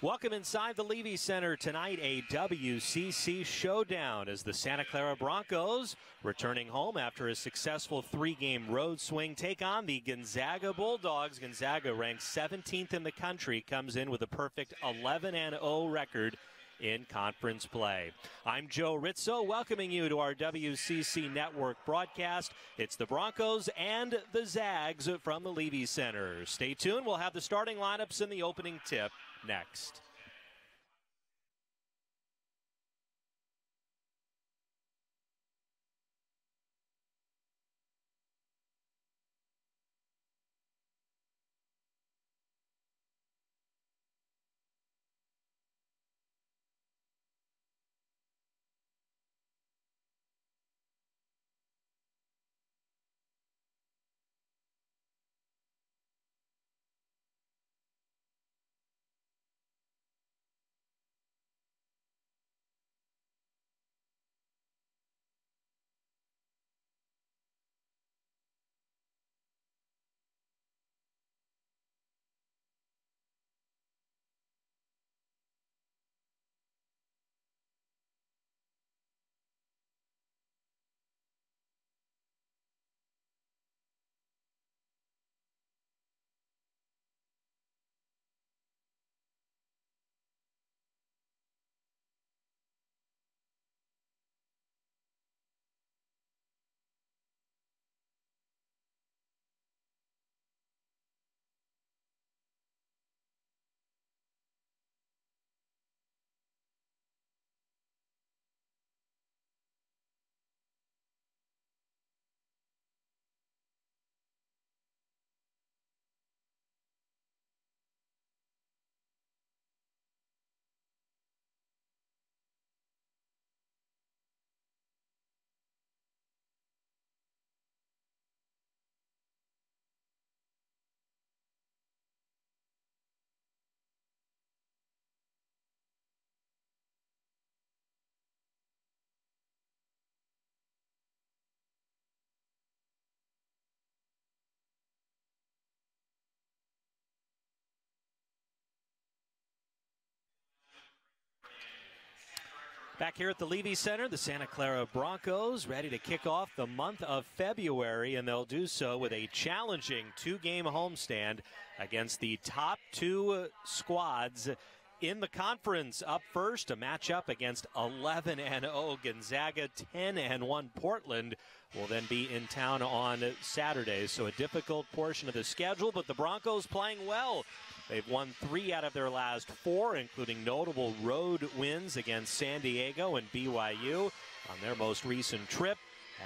Welcome inside the Leavey Center tonight, a WCC showdown as the Santa Clara Broncos, returning home after a successful three game road swing, take on the Gonzaga Bulldogs. Gonzaga ranked 17th in the country, comes in with a perfect 11 0 record in conference play. I'm Joe Rizzo, welcoming you to our WCC Network broadcast. It's the Broncos and the Zags from the Leavey Center. Stay tuned. We'll have the starting lineups in the opening tip next. Back here at the Leavey Center, the Santa Clara Broncos ready to kick off the month of February, and they'll do so with a challenging two game homestand against the top two squads in the conference. Up first, a matchup against 11 and 0 Gonzaga, 10 and 1 Portland will then be in town on Saturday. So a difficult portion of the schedule, but the Broncos playing well They've won three out of their last four, including notable road wins against San Diego and BYU on their most recent trip.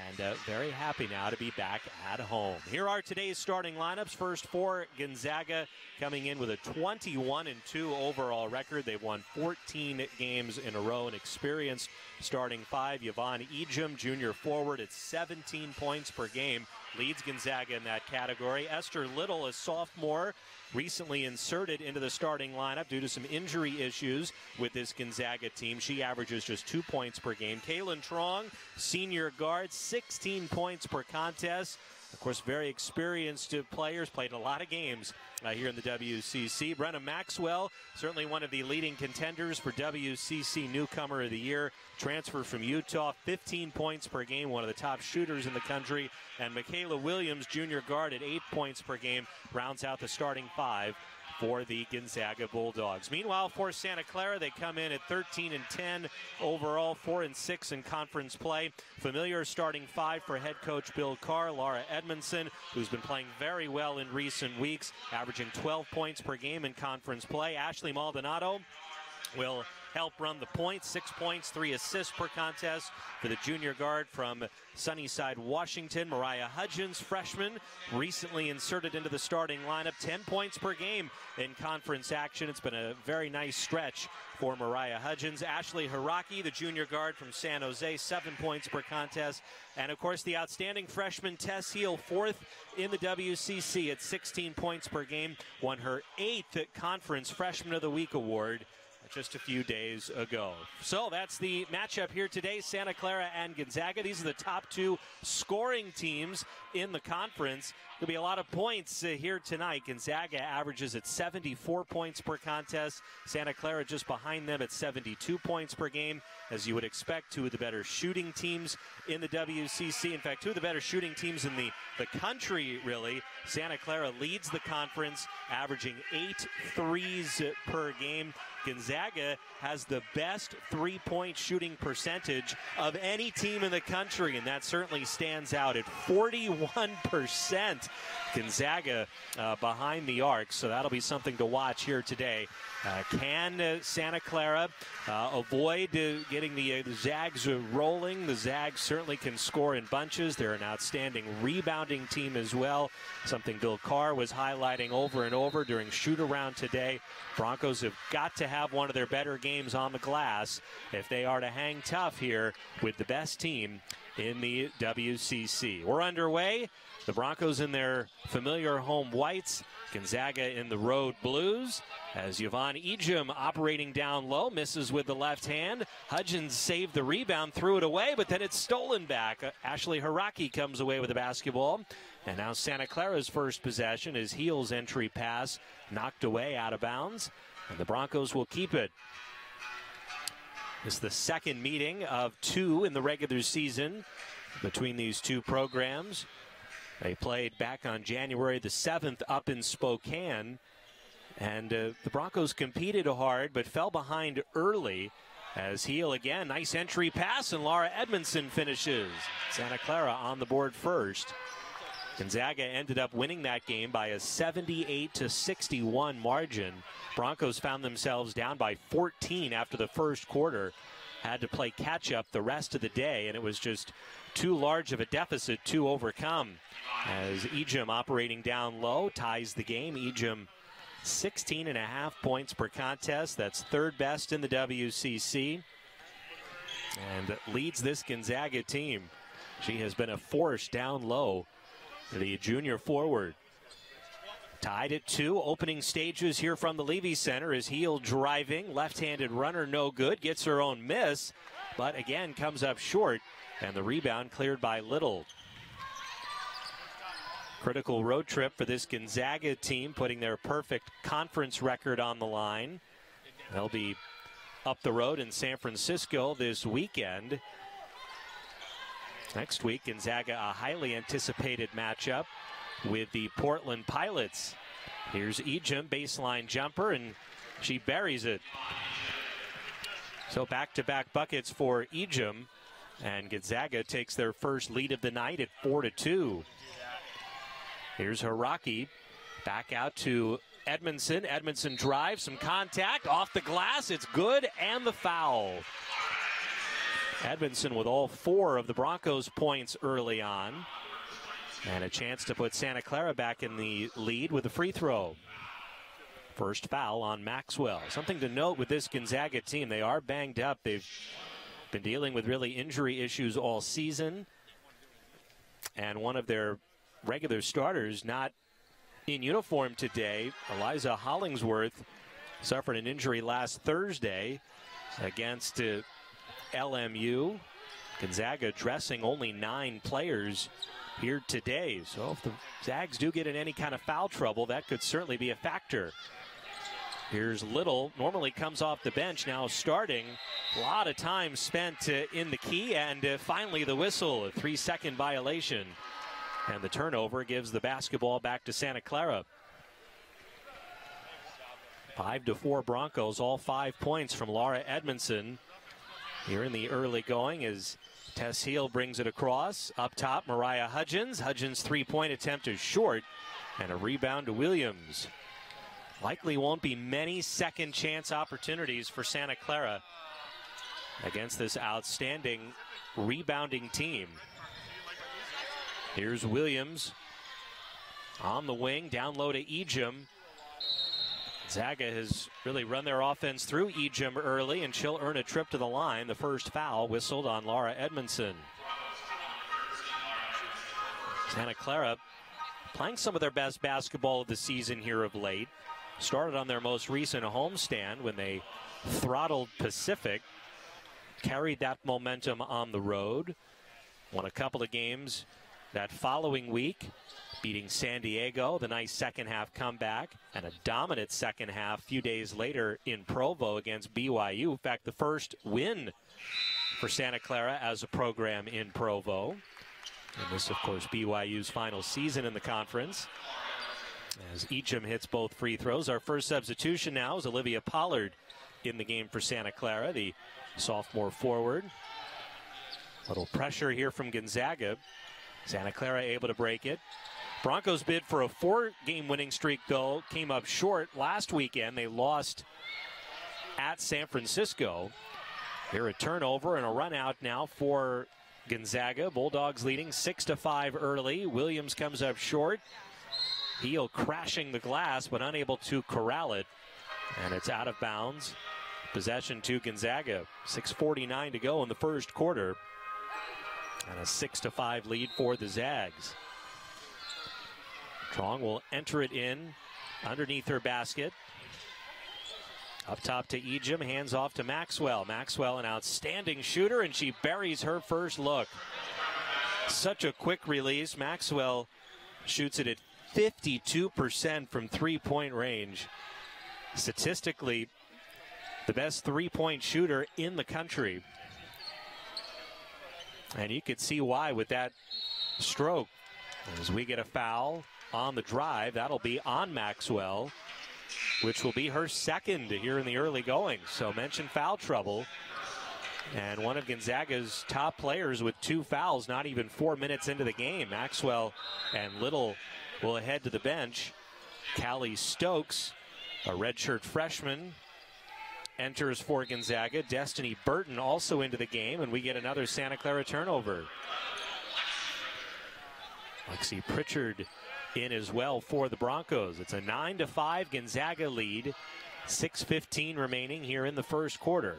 And uh, very happy now to be back at home. Here are today's starting lineups. First for Gonzaga coming in with a 21 and 2 overall record. They've won 14 games in a row and experienced starting five. Yvonne Ejim, junior forward, at 17 points per game, leads Gonzaga in that category. Esther Little, a sophomore, recently inserted into the starting lineup due to some injury issues with this Gonzaga team. She averages just two points per game. Kaylynne Truong, senior guard, 16 points per contest. Of course, very experienced players, played a lot of games uh, here in the WCC. Brynna Maxwell, certainly one of the leading contenders for WCC Newcomer of the Year. Transfer from Utah, 15 points per game, one of the top shooters in the country. And Michaela Williams, junior guard at 8 points per game, rounds out the starting five for the Gonzaga Bulldogs. Meanwhile, for Santa Clara, they come in at 13 and 10 overall, 4 and 6 in conference play. Familiar starting five for head coach Bill Carr, Laura Edmanson, who's been playing very well in recent weeks, averaging 12 points per game in conference play. Ashley Maldonado will help run the points. Six points, three assists per contest for the junior guard from Sunnyside, Washington. Mariah Hudgens, freshman, recently inserted into the starting lineup. 10 points per game in conference action. It's been a very nice stretch for Mariah Hudgens. Ashley Hiraki, the junior guard from San Jose, seven points per contest. And of course, the outstanding freshman Tess Heal, fourth in the WCC at 16 points per game, won her eighth Conference Freshman of the Week award just a few days ago. So that's the matchup here today Santa Clara and Gonzaga. These are the top two scoring teams in the conference. There'll be a lot of points uh, here tonight. Gonzaga averages at 74 points per contest. Santa Clara just behind them at 72 points per game. As you would expect, two of the better shooting teams in the WCC. In fact, two of the better shooting teams in the, the country, really. Santa Clara leads the conference, averaging eight threes per game. Gonzaga has the best three point shooting percentage of any team in the country, and that certainly stands out at 41%. Gonzaga uh, behind the arc, so that'll be something to watch here today. Uh, can uh, Santa Clara uh, avoid uh, getting the, uh, the Zags rolling? The Zags certainly can score in bunches. They're an outstanding rebounding team as well, something Bill Carr was highlighting over and over during shoot around today. Broncos have got to have one of their better games on the glass if they are to hang tough here with the best team in the WCC. We're underway. The Broncos in their familiar home whites, Gonzaga in the road blues. As Yvonne Ejim operating down low, misses with the left hand. Hudgens saved the rebound, threw it away, but then it's stolen back. Ashley Hiraki comes away with the basketball. And now Santa Clara's first possession is Heal's entry pass knocked away out of bounds. And the Broncos will keep it. Is the second meeting of two in the regular season between these two programs. They played back on January the 7th up in Spokane. And uh, the Broncos competed hard but fell behind early. As Heal again, nice entry pass, and Laura Edmanson finishes. Santa Clara on the board first. Gonzaga ended up winning that game by a 78 to 61 margin. Broncos found themselves down by 14 after the first quarter. Had to play catch up the rest of the day, and it was just too large of a deficit to overcome. As Ejim operating down low ties the game. Ejim 16 and a half points per contest. That's third best in the WCC. And leads this Gonzaga team. She has been a force down low. The junior forward. Tied at two. Opening stages here from the Leavey Center is Heal driving. Left handed runner, no good. Gets her own miss, but again comes up short. And the rebound cleared by Little. Critical road trip for this Gonzaga team, putting their perfect conference record on the line. They'll be up the road in San Francisco this weekend. Next week, Gonzaga, a highly anticipated matchup with the Portland Pilots. Here's Ejim, baseline jumper, and she buries it. So back to back buckets for Ejim, and Gonzaga takes their first lead of the night at 4 to 2. Here's Hiraki back out to Edmanson. Edmanson drives, some contact off the glass. It's good, and the foul. Edmanson with all four of the Broncos' points early on. And a chance to put Santa Clara back in the lead with a free throw. First foul on Maxwell. Something to note with this Gonzaga team, they are banged up. They've been dealing with really injury issues all season. And one of their regular starters not in uniform today. Eliza Hollingsworth suffered an injury last Thursday against uh, LMU. Gonzaga dressing only nine players here today. So if the Zags do get in any kind of foul trouble, that could certainly be a factor. Here's Little, normally comes off the bench, now starting. A lot of time spent uh, in the key, and uh, finally the whistle, a three second violation. And the turnover gives the basketball back to Santa Clara. Five to four Broncos, all five points from Laura Edmanson. Here in the early going as Tess Heal brings it across. Up top, Mariah Hudgens. Hudgens' three point attempt is short, and a rebound to Williams. Likely won't be many second chance opportunities for Santa Clara against this outstanding rebounding team. Here's Williams on the wing, down low to Ejim. Zaga has really run their offense through Ejim early, and she'll earn a trip to the line. The first foul whistled on Laura Edmanson. Santa Clara playing some of their best basketball of the season here of late. started on their most recent homestand when they throttled Pacific, carried that momentum on the road, won a couple of games that following week, beating San Diego, the nice second half comeback, and a dominant second half a few days later in Provo against BYU. In fact, the first win for Santa Clara as a program in Provo. And this, of course, BYU's final season in the conference. As Ejim hits both free throws. Our first substitution now is Olivia Pollard in the game for Santa Clara, the sophomore forward. Little pressure here from Gonzaga. Santa Clara able to break it. Broncos bid for a four game winning streak, though, came up short last weekend. They lost at San Francisco. Here a turnover and a run out now for Gonzaga. Bulldogs leading 6 to 5 early. Williams comes up short. Heal crashing the glass, but unable to corral it. And it's out of bounds. Possession to Gonzaga. 6.49 to go in the first quarter. And a 6 to 5 lead for the Zags. Truong will enter it in underneath her basket. Up top to Ejim, hands off to Maxwell. Maxwell, an outstanding shooter, and she buries her first look. Such a quick release. Maxwell shoots it at 52% from three point range. Statistically, the best three point shooter in the country. And you could see why with that stroke. As we get a foul on the drive, that'll be on Maxwell, which will be her second here in the early going. So mention foul trouble. And one of Gonzaga's top players with two fouls, not even four minutes into the game. Maxwell and Little will head to the bench. Callie Stokes, a redshirt freshman, enters for Gonzaga. Destiny Burton also into the game, and we get another Santa Clara turnover. Lexi Pritchard in as well for the Broncos. It's a 9 to 5 Gonzaga lead. 6:15 remaining here in the first quarter.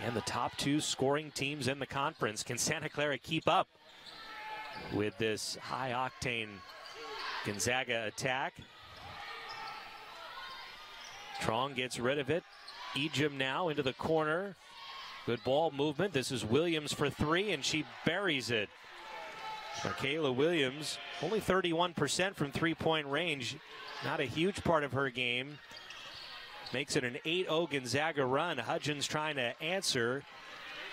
And the top two scoring teams in the conference. Can Santa Clara keep up with this high octane Gonzaga attack? Truong gets rid of it. Ejim now into the corner. Good ball movement. This is Williams for three, and she buries it. Michaela Williams, only 31% from three point range. Not a huge part of her game. Makes it an 8 0 Gonzaga run. Hudgens trying to answer.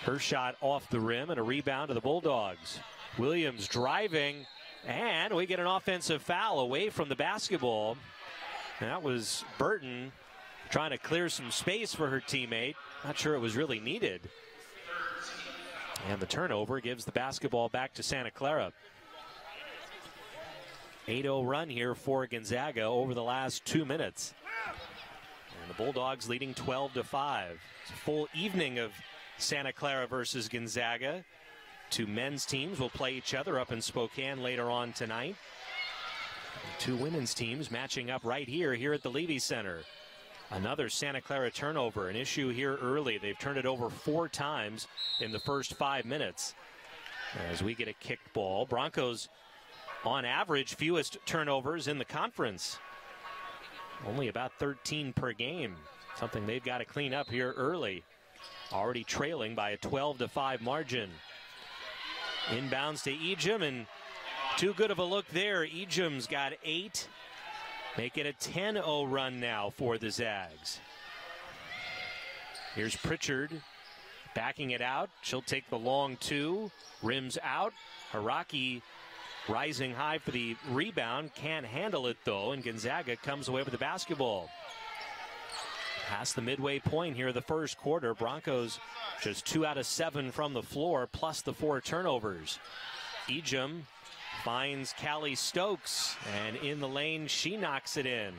Her shot off the rim and a rebound to the Bulldogs. Williams driving, and we get an offensive foul away from the basketball. That was Burton trying to clear some space for her teammate. Not sure it was really needed. And the turnover gives the basketball back to Santa Clara. 8 0 run here for Gonzaga over the last two minutes. And the Bulldogs leading 12 to 5. It's a full evening of Santa Clara versus Gonzaga. Two men's teams will play each other up in Spokane later on tonight. Two women's teams matching up right here, here at the Leavey Center. Another Santa Clara turnover, an issue here early. They've turned it over four times in the first five minutes. As we get a kicked ball, Broncos on average fewest turnovers in the conference. Only about 13 per game. Something they've got to clean up here early. Already trailing by a 12 to 5 margin. Inbounds to Ejim and too good of a look there. Ejim's got eight. Make it a 10 0 run now for the Zags. Here's Pritchard backing it out. She'll take the long two. Rims out. Hiraki rising high for the rebound. Can't handle it though, and Gonzaga comes away with the basketball. Past the midway point here, the first quarter. Broncos just two out of seven from the floor, plus the four turnovers. Ejim finds Callie Stokes, and in the lane, she knocks it in.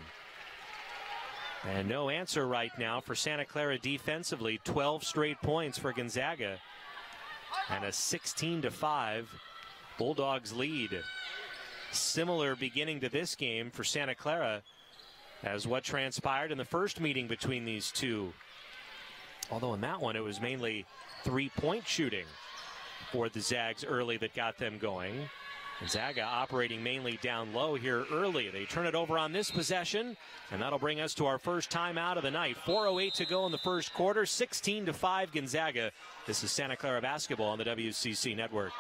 And no answer right now for Santa Clara defensively. 12 straight points for Gonzaga. And a 16 to 5 Bulldogs lead. Similar beginning to this game for Santa Clara as what transpired in the first meeting between these two. Although in that one it was mainly three point shooting for the Zags early that got them going. Gonzaga operating mainly down low here early. They turn it over on this possession, and that'll bring us to our first timeout of the night. 4.08 to go in the first quarter, 16 to 5 Gonzaga. This is Santa Clara basketball on the WCC network.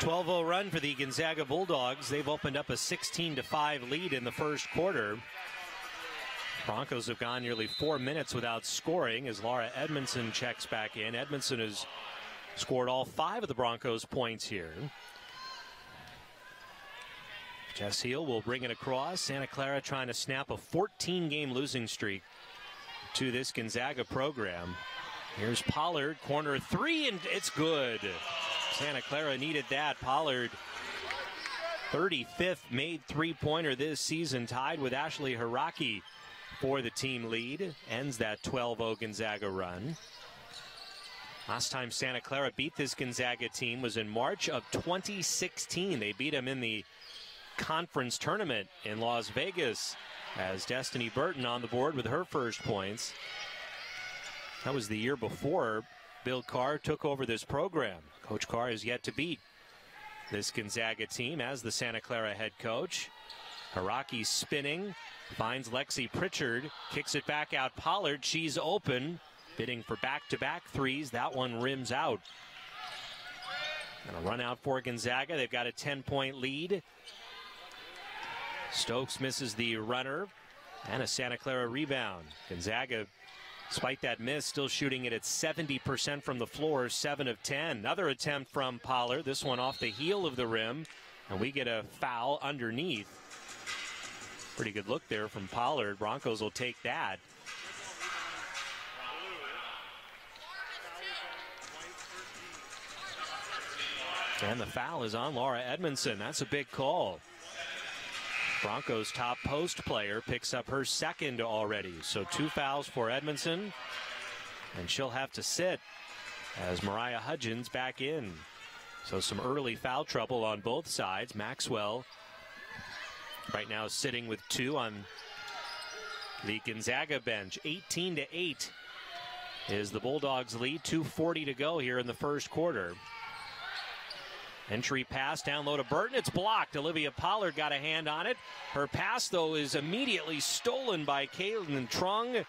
12 0 run for the Gonzaga Bulldogs. They've opened up a 16 5 lead in the first quarter. Broncos have gone nearly four minutes without scoring as Laura Edmanson checks back in. Edmanson has scored all five of the Broncos' points here. Tess Heal will bring it across. Santa Clara trying to snap a 14 game losing streak to this Gonzaga program. Here's Pollard, corner three, and it's good. Santa Clara needed that. Pollard, 35th made three pointer this season, tied with Ashley Hiraki for the team lead. Ends that 12 0 Gonzaga run. Last time Santa Clara beat this Gonzaga team was in March of 2016. They beat them in the conference tournament in Las Vegas as Destiny Burton on the board with her first points. That was the year before Bill Carr took over this program. Coach Carr has yet to beat this Gonzaga team as the Santa Clara head coach. Hiraki spinning, finds Lexi Pritchard, kicks it back out Pollard. She's open, bidding for back-to-back threes. That one rims out. And a run out for Gonzaga. They've got a 10-point lead. Stokes misses the runner and a Santa Clara rebound. Gonzaga Despite that miss, still shooting it at 70% from the floor, 7 of 10. Another attempt from Pollard, this one off the heel of the rim, and we get a foul underneath. Pretty good look there from Pollard. Broncos will take that. And the foul is on Laura Edmanson. That's a big call. Broncos top post player picks up her second already. So two fouls for Edmanson. And she'll have to sit as Mariah Hudgens back in. So some early foul trouble on both sides. Maxwell right now sitting with two on the Gonzaga bench. 18 to 8 is the Bulldogs lead. 240 to go here in the first quarter. Entry pass down low to Burton. It's blocked. Olivia Pollard got a hand on it. Her pass, though, is immediately stolen by Caitlin Truong.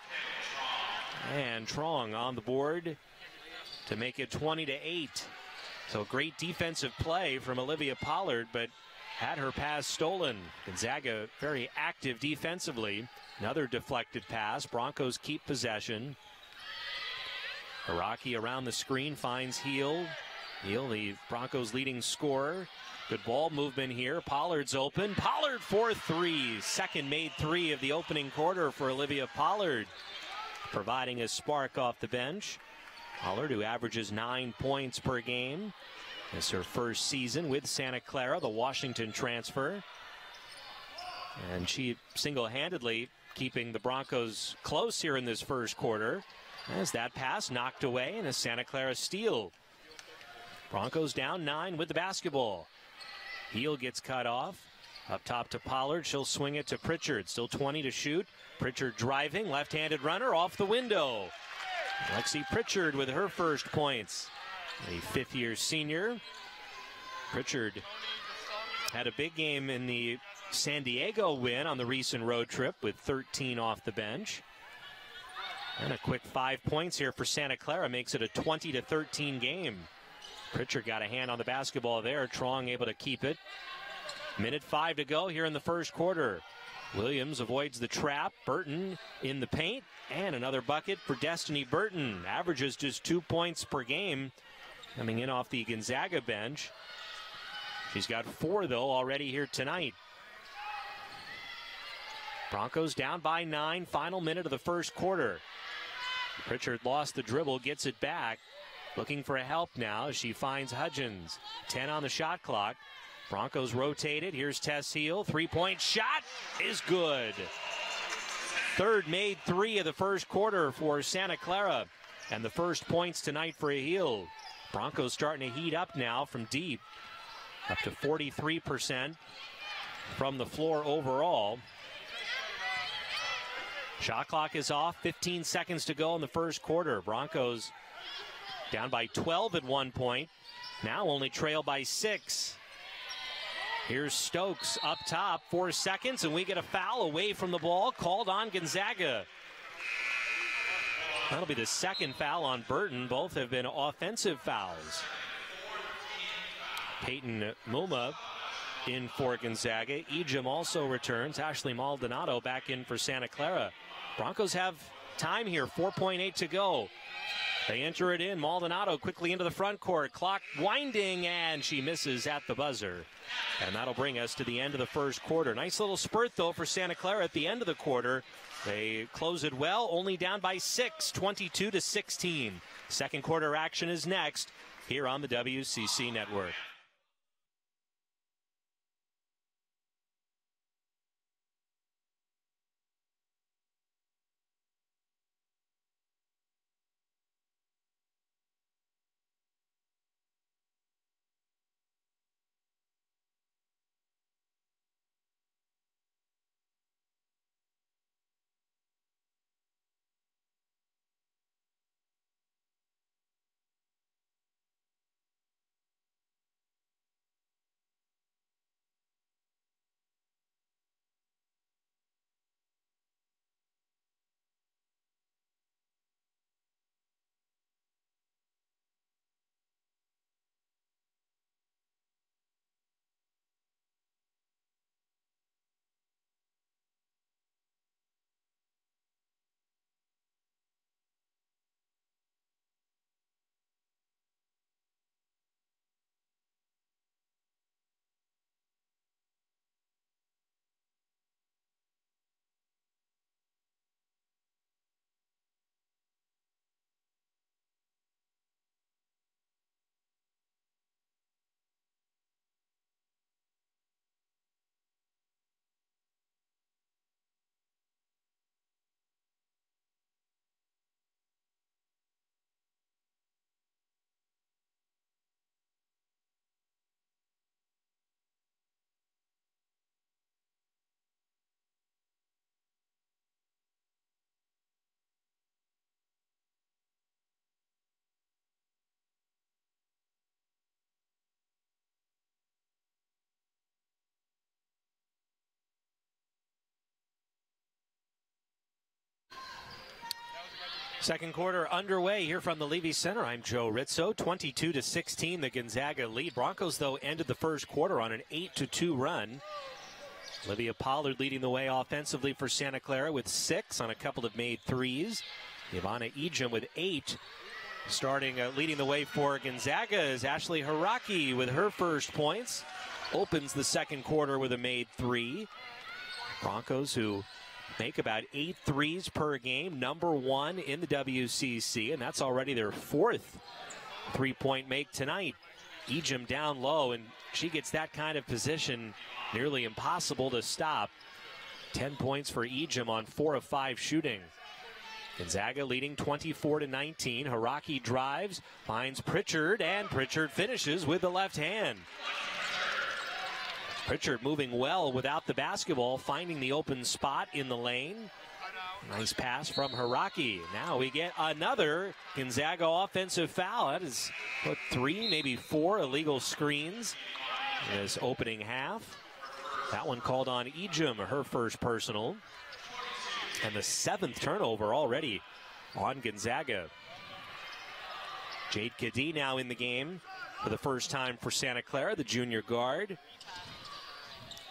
And Truong on the board to make it 20 to 8. So great defensive play from Olivia Pollard, but had her pass stolen. Gonzaga very active defensively. Another deflected pass. Broncos keep possession. Hiraki around the screen finds Heal. Heal, the Broncos' leading scorer. Good ball movement here. Pollard's open. Pollard for three. Second made three of the opening quarter for Olivia Pollard, providing a spark off the bench. Pollard, who averages nine points per game. It's her first season with Santa Clara, the Washington transfer. And she single handedly keeping the Broncos close here in this first quarter. As that pass knocked away and a Santa Clara steal. Broncos down nine with the basketball. Heal gets cut off. Up top to Pollard. She'll swing it to Pritchard. Still 20 to shoot. Pritchard driving. Left handed runner off the window. Lexi Pritchard with her first points. A fifth year senior. Pritchard had a big game in the San Diego win on the recent road trip with 13 off the bench. And a quick five points here for Santa Clara makes it a 20 to 13 game. Pritchard got a hand on the basketball there. Truong able to keep it. Minute five to go here in the first quarter. Williams avoids the trap. Burton in the paint. And another bucket for Destiny Burton. Averages just two points per game. Coming in off the Gonzaga bench. She's got four, though, already here tonight. Broncos down by nine. Final minute of the first quarter. Pritchard lost the dribble, gets it back. Looking for a help now as she finds Hudgens. 10 on the shot clock. Broncos rotated. Here's Tess Heal. Three point shot is good. Third made three of the first quarter for Santa Clara. And the first points tonight for a Heal. Broncos starting to heat up now from deep. Up to 43% from the floor overall. Shot clock is off. 15 seconds to go in the first quarter. Broncos down by 12 at one point. Now only trail by six. Here's Stokes up top, four seconds, and we get a foul away from the ball called on Gonzaga. That'll be the second foul on Burton. Both have been offensive fouls. Peyton Muma in for Gonzaga. Ejim also returns. Ashley Maldonado back in for Santa Clara. Broncos have time here, 4.8 to go. They enter it in. Maldonado quickly into the front court. Clock winding, and she misses at the buzzer. And that'll bring us to the end of the first quarter. Nice little spurt, though, for Santa Clara at the end of the quarter. They close it well, only down by six, 22 to 16. Second quarter action is next here on the WCC Network. Second quarter underway here from the Leavey Center. I'm Joe Rizzo. 22 to 16, the Gonzaga lead. Broncos, though, ended the first quarter on an 8 to 2 run. Olivia Pollard leading the way offensively for Santa Clara with six on a couple of made threes. Yvonne Ejim with eight. Starting uh, leading the way for Gonzaga is Ashley Hiraki with her first points. Opens the second quarter with a made three. Broncos, who make about eight threes per game, number one in the WCC, and that's already their fourth three point make tonight. Ejim down low, and she gets that kind of position nearly impossible to stop. 10 points for Ejim on four of five shooting. Gonzaga leading 24 to 19. Hiraki drives, finds Pritchard, and Pritchard finishes with the left hand. Pritchard moving well without the basketball, finding the open spot in the lane. Nice pass from Hiraki. Now we get another Gonzaga offensive foul. That is what, three, maybe four illegal screens in this opening half. That one called on Ejim, her first personal. And the seventh turnover already on Gonzaga. Jade Cadee now in the game for the first time for Santa Clara, the junior guard.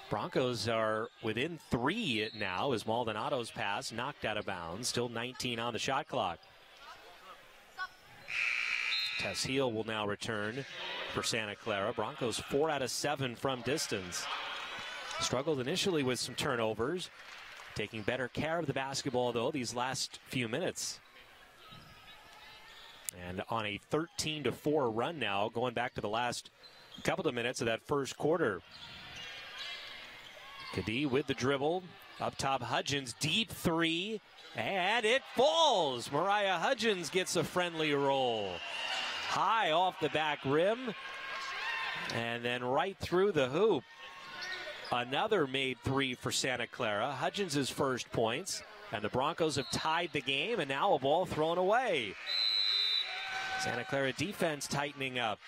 Broncos are within three now as Maldonado's pass knocked out of bounds. Still 19 on the shot clock. Tess Heal will now return for Santa Clara. Broncos four out of seven from distance. Struggled initially with some turnovers. Taking better care of the basketball, though, these last few minutes. And on a 13 to 4 run now, going back to the last couple of minutes of that first quarter. Cadee with the dribble. Up top, Hudgens, deep three. And it falls. Mariah Hudgens gets a friendly roll. High off the back rim. And then right through the hoop. Another made three for Santa Clara. Hudgens' first points. And the Broncos have tied the game, and now a ball thrown away. Santa Clara defense tightening up.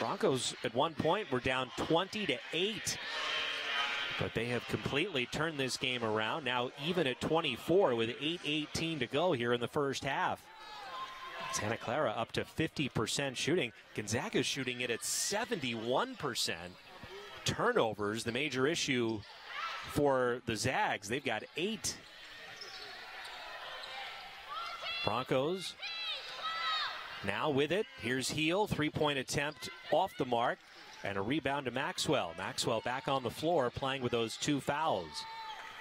Broncos at one point were down 20 to 8. But they have completely turned this game around. Now even at 24 with 8.18 to go here in the first half. Santa Clara up to 50% shooting. Gonzaga's shooting it at 71% turnovers, the major issue for the Zags. They've got eight. Broncos now with it. Here's Heal, three point attempt off the mark, and a rebound to Maxwell. Maxwell back on the floor playing with those two fouls.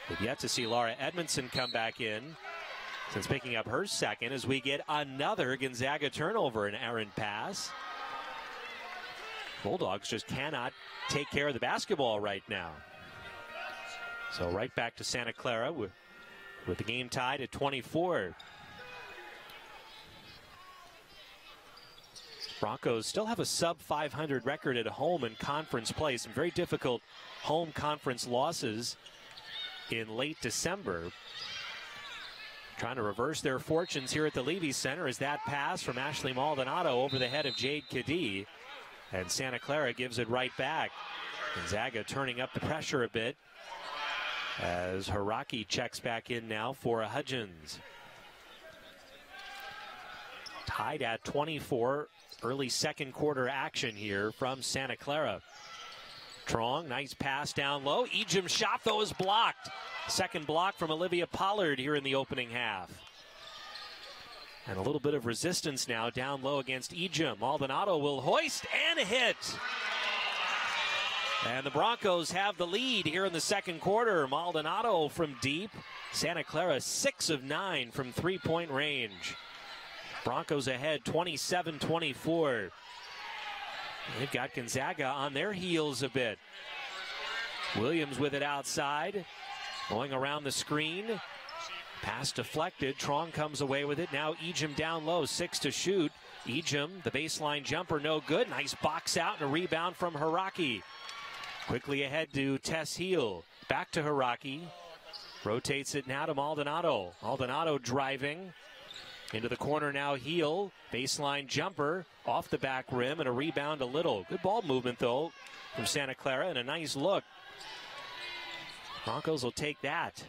We've yet to see Laura Edmanson come back in since picking up her second as we get another Gonzaga turnover, an errant pass. Bulldogs just cannot take care of the basketball right now. So right back to Santa Clara with, with the game tied at 24. Broncos still have a sub 500 record at home in conference play. Some very difficult home conference losses in late December. Trying to reverse their fortunes here at the Leavey Center as that pass from Ashley Maldonado over the head of Jade Cadee and Santa Clara gives it right back. Gonzaga turning up the pressure a bit as Hiraki checks back in now for Hudgens. Tied at 24, early second quarter action here from Santa Clara. Truong, nice pass down low. Ejim shot though is blocked. Second block from Olivia Pollard here in the opening half. And a little bit of resistance now down low against Ejim. Maldonado will hoist and hit. And the Broncos have the lead here in the second quarter. Maldonado from deep. Santa Clara six of nine from three point range. Broncos ahead 27 24. They've got Gonzaga on their heels a bit. Williams with it outside. Going around the screen. Pass deflected. Truong comes away with it. Now Ejim down low, six to shoot. Ejim, the baseline jumper, no good. Nice box out and a rebound from Hiraki. Quickly ahead to Tess Heal. Back to Hiraki. Rotates it now to Maldonado. Maldonado driving. Into the corner now, Heal. Baseline jumper off the back rim and a rebound a little. Good ball movement, though, from Santa Clara and a nice look. Broncos will take that.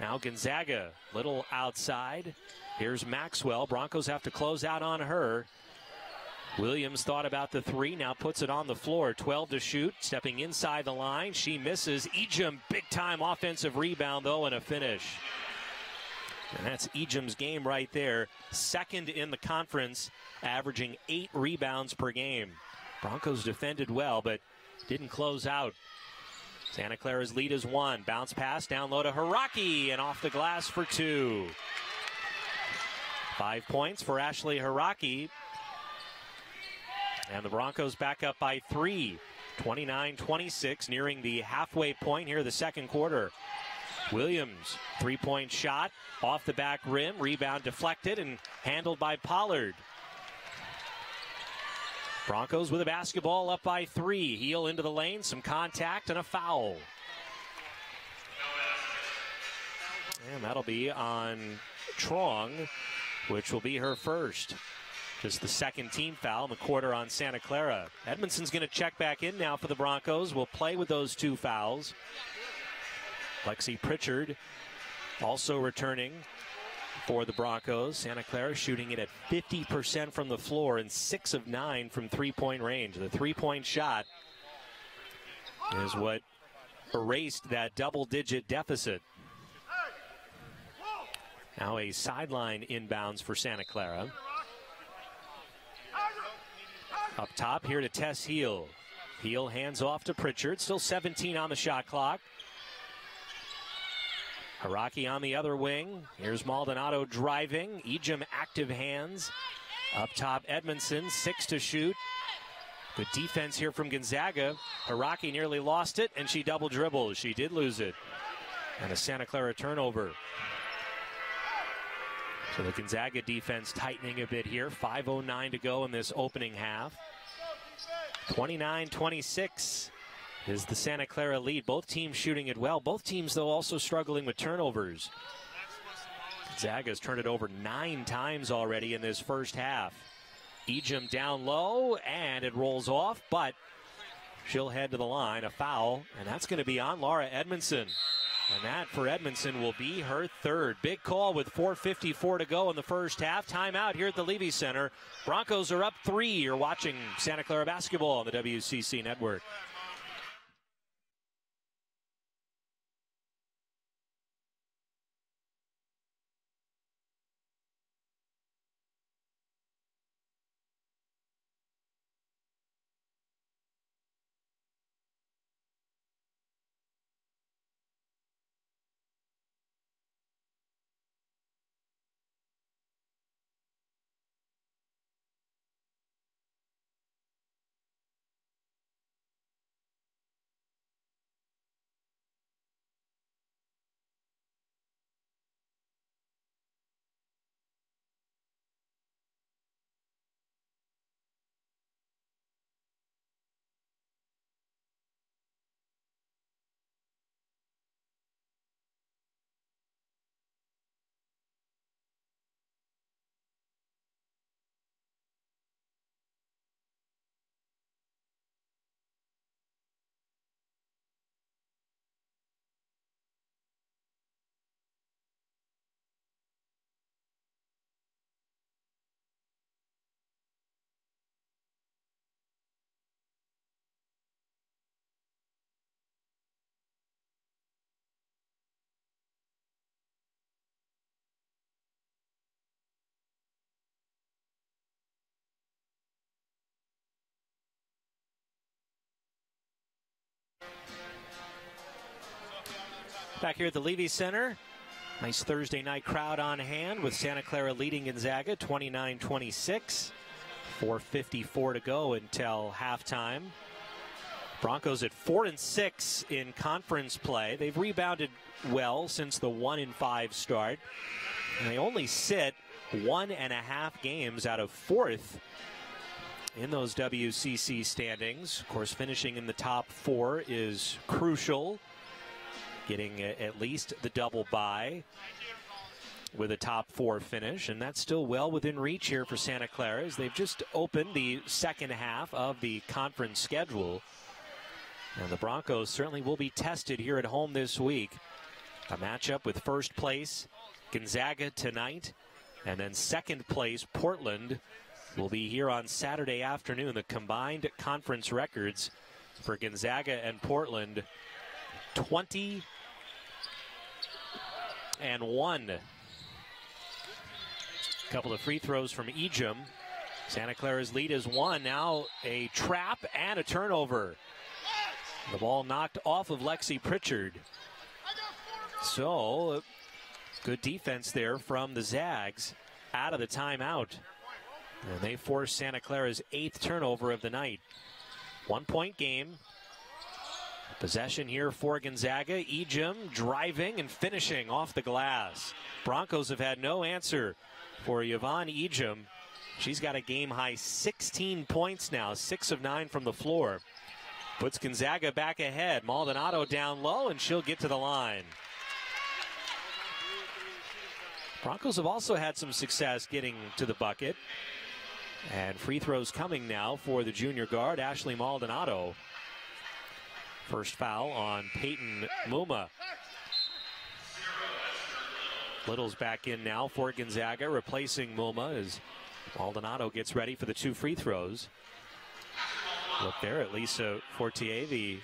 Now Gonzaga, little outside. Here's Maxwell. Broncos have to close out on her. Williams thought about the three, now puts it on the floor. 12 to shoot, stepping inside the line. She misses. Ejim, big time offensive rebound, though, and a finish. And that's Ejim's game right there. Second in the conference, averaging eight rebounds per game. Broncos defended well, but didn't close out. Santa Clara's lead is one. Bounce pass down low to Hiraki and off the glass for two. Five points for Ashley Hiraki. And the Broncos back up by three. 29 26, nearing the halfway point here, the second quarter. Williams, three point shot off the back rim, rebound deflected and handled by Pollard. Broncos with a basketball up by three. Heal into the lane, some contact, and a foul. And that'll be on Truong, which will be her first. Just the second team foul in the quarter on Santa Clara. Edmanson's going to check back in now for the Broncos. We'll play with those two fouls. Lexi Pritchard also returning for the Broncos. Santa Clara shooting it at 50% from the floor and 6 of 9 from three point range. The three point shot is what erased that double digit deficit. Now a sideline inbounds for Santa Clara. Up top here to Tess Heal. Heal hands off to Pritchard. Still 17 on the shot clock. Hiraki on the other wing. Here's Maldonado driving. Ejim active hands. Up top, Edmanson, six to shoot. Good defense here from Gonzaga. Hiraki nearly lost it, and she double dribbles. She did lose it. And a Santa Clara turnover. So the Gonzaga defense tightening a bit here. 5.09 to go in this opening half. 29 26 is the Santa Clara lead. Both teams shooting it well. Both teams, though, also struggling with turnovers. Gonzaga's turned it over nine times already in this first half. Ejim down low, and it rolls off, but she'll head to the line. A foul, and that's going to be on Laura Edmanson. And that for Edmanson will be her third. Big call with 4.54 to go in the first half. Timeout here at the Leavey Center. Broncos are up three. You're watching Santa Clara basketball on the WCC network. Back here at the Leavey Center. Nice Thursday night crowd on hand with Santa Clara leading Gonzaga 29 26. 4.54 to go until halftime. Broncos at 4 and 6 in conference play. They've rebounded well since the 1 and 5 start. And they only sit one and a half games out of fourth in those WCC standings. Of course, finishing in the top four is crucial getting at least the double bye with a top four finish, and that's still well within reach here for Santa Clara as they've just opened the second half of the conference schedule. And the Broncos certainly will be tested here at home this week. A matchup with first place Gonzaga tonight, and then second place Portland will be here on Saturday afternoon. The combined conference records for Gonzaga and Portland 20 and one. A couple of free throws from Ejim. Santa Clara's lead is one. Now a trap and a turnover. The ball knocked off of Lexi Pritchard. So, good defense there from the Zags out of the timeout. And they force Santa Clara's eighth turnover of the night. One point game. Possession here for Gonzaga. Ejim driving and finishing off the glass. Broncos have had no answer for Yvonne Ejim. She's got a game high 16 points now, six of nine from the floor. Puts Gonzaga back ahead. Maldonado down low, and she'll get to the line. Broncos have also had some success getting to the bucket. And free throws coming now for the junior guard, Ashley Maldonado. First foul on Peyton Muma. Little's back in now for Gonzaga, replacing Muma as Maldonado gets ready for the two free throws. Look there at Lisa Fortier, the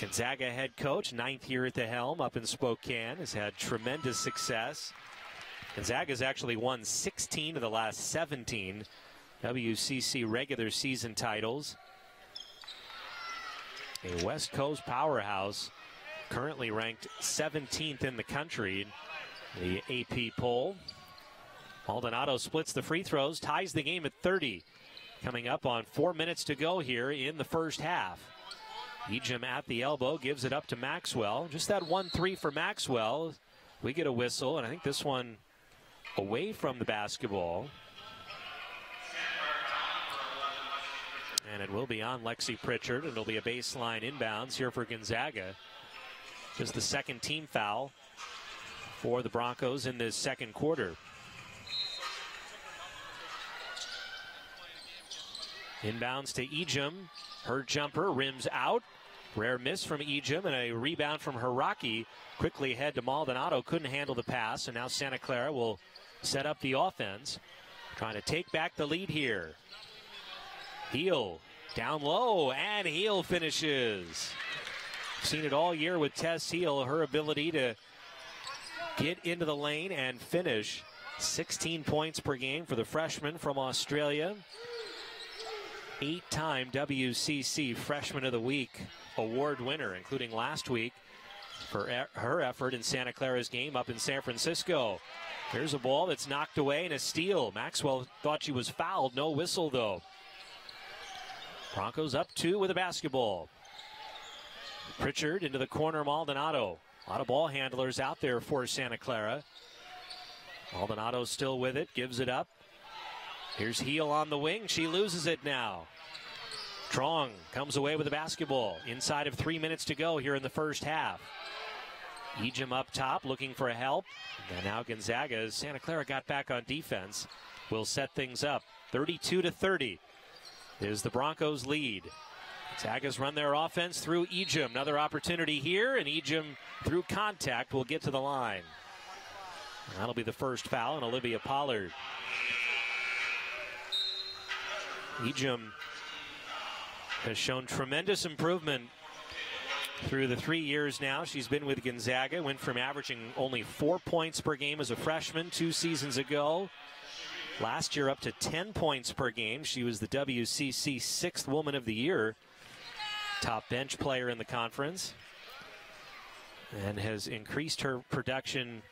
Gonzaga head coach, ninth year at the helm up in Spokane, has had tremendous success. Gonzaga's actually won 16 of the last 17 WCC regular season titles. A West Coast powerhouse, currently ranked 17th in the country, the AP poll. Maldonado splits the free throws, ties the game at 30. Coming up on four minutes to go here in the first half. Ejim at the elbow gives it up to Maxwell. Just that 1 3 for Maxwell. We get a whistle, and I think this one away from the basketball. And it will be on Lexi Pritchard. It'll be a baseline inbounds here for Gonzaga. Just the second team foul for the Broncos in this second quarter. Inbounds to Ejim. Her jumper rims out. Rare miss from Ejim and a rebound from Hiraki. Quickly head to Maldonado. Couldn't handle the pass. And now Santa Clara will set up the offense. Trying to take back the lead here. Heal down low, and Heal finishes. Seen it all year with Tess Heal, her ability to get into the lane and finish. 16 points per game for the freshman from Australia. Eight time WCC Freshman of the Week award winner, including last week for her effort in Santa Clara's game up in San Francisco. Here's a ball that's knocked away and a steal. Maxwell thought she was fouled. No whistle, though. Broncos up two with a basketball. Pritchard into the corner, Maldonado. A lot of ball handlers out there for Santa Clara. Maldonado still with it, gives it up. Here's Heal on the wing. She loses it now. Truong comes away with the basketball. Inside of three minutes to go here in the first half. Ejim up top looking for help. And now Gonzaga, Santa Clara got back on defense, will set things up. 32 to 30 is the Broncos lead. Gonzaga's run their offense through Ejim. Another opportunity here, and Ejim through contact will get to the line. That'll be the first foul, and Olivia Pollard. Ejim has shown tremendous improvement through the three years now she's been with Gonzaga. Went from averaging only four points per game as a freshman two seasons ago. Last year, up to 10 points per game. She was the WCC Sixth Woman of the Year, top bench player in the conference, and has increased her production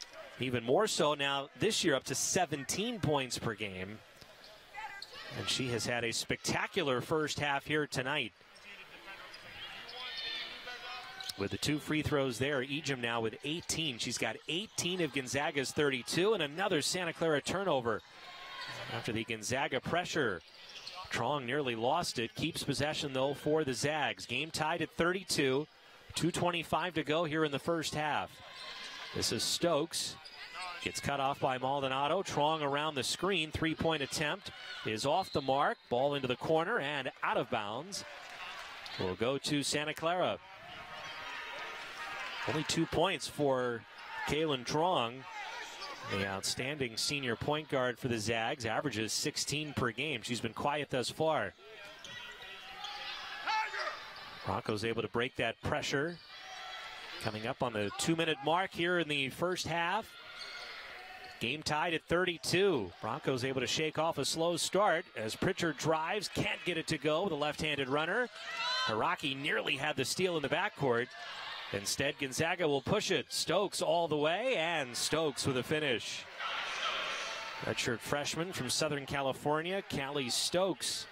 even more so now this year, up to 17 points per game. And she has had a spectacular first half here tonight. With the two free throws there, Ejim now with 18. She's got 18 of Gonzaga's 32 and another Santa Clara turnover after the Gonzaga pressure. Truong nearly lost it. Keeps possession, though, for the Zags. Game tied at 32. 2.25 to go here in the first half. This is Stokes. Gets cut off by Maldonado. Truong around the screen. Three point attempt is off the mark. Ball into the corner and out of bounds. Will go to Santa Clara. Only two points for Kaylynne Truong. The outstanding senior point guard for the Zags averages 16 per game. She's been quiet thus far. Broncos able to break that pressure. Coming up on the two minute mark here in the first half. Game tied at 32. Broncos able to shake off a slow start as Pritchard drives, can't get it to go. The left handed runner. Hiraki nearly had the steal in the backcourt. Instead, Gonzaga will push it. Stokes all the way, and Stokes with a finish. Redshirt freshman from Southern California, Callie Stokes.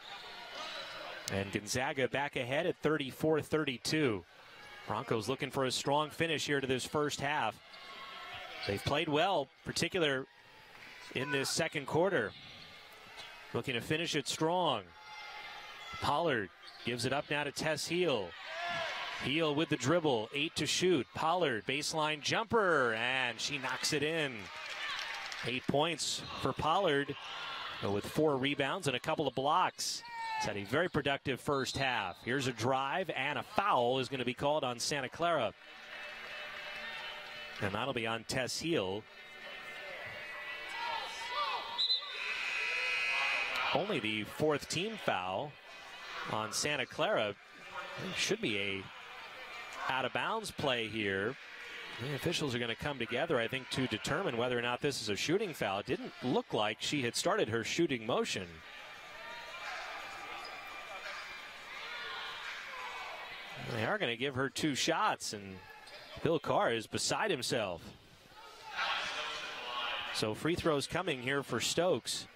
And Gonzaga back ahead at 34 32. Broncos looking for a strong finish here to this first half. They've played well, particular in this second quarter. Looking to finish it strong. Pollard gives it up now to Tess Heal. Heal with the dribble, eight to shoot. Pollard, baseline jumper, and she knocks it in. Eight points for Pollard with four rebounds and a couple of blocks. He's had a very productive first half. Here's a drive, and a foul is going to be called on Santa Clara. And that'll be on Tess Heal. Only the fourth team foul on Santa Clara. should be a out of bounds play here. The officials are going to come together, I think, to determine whether or not this is a shooting foul. It didn't look like she had started her shooting motion. They are going to give her two shots, and Bill Carr is beside himself. So free throws coming here for Stokes.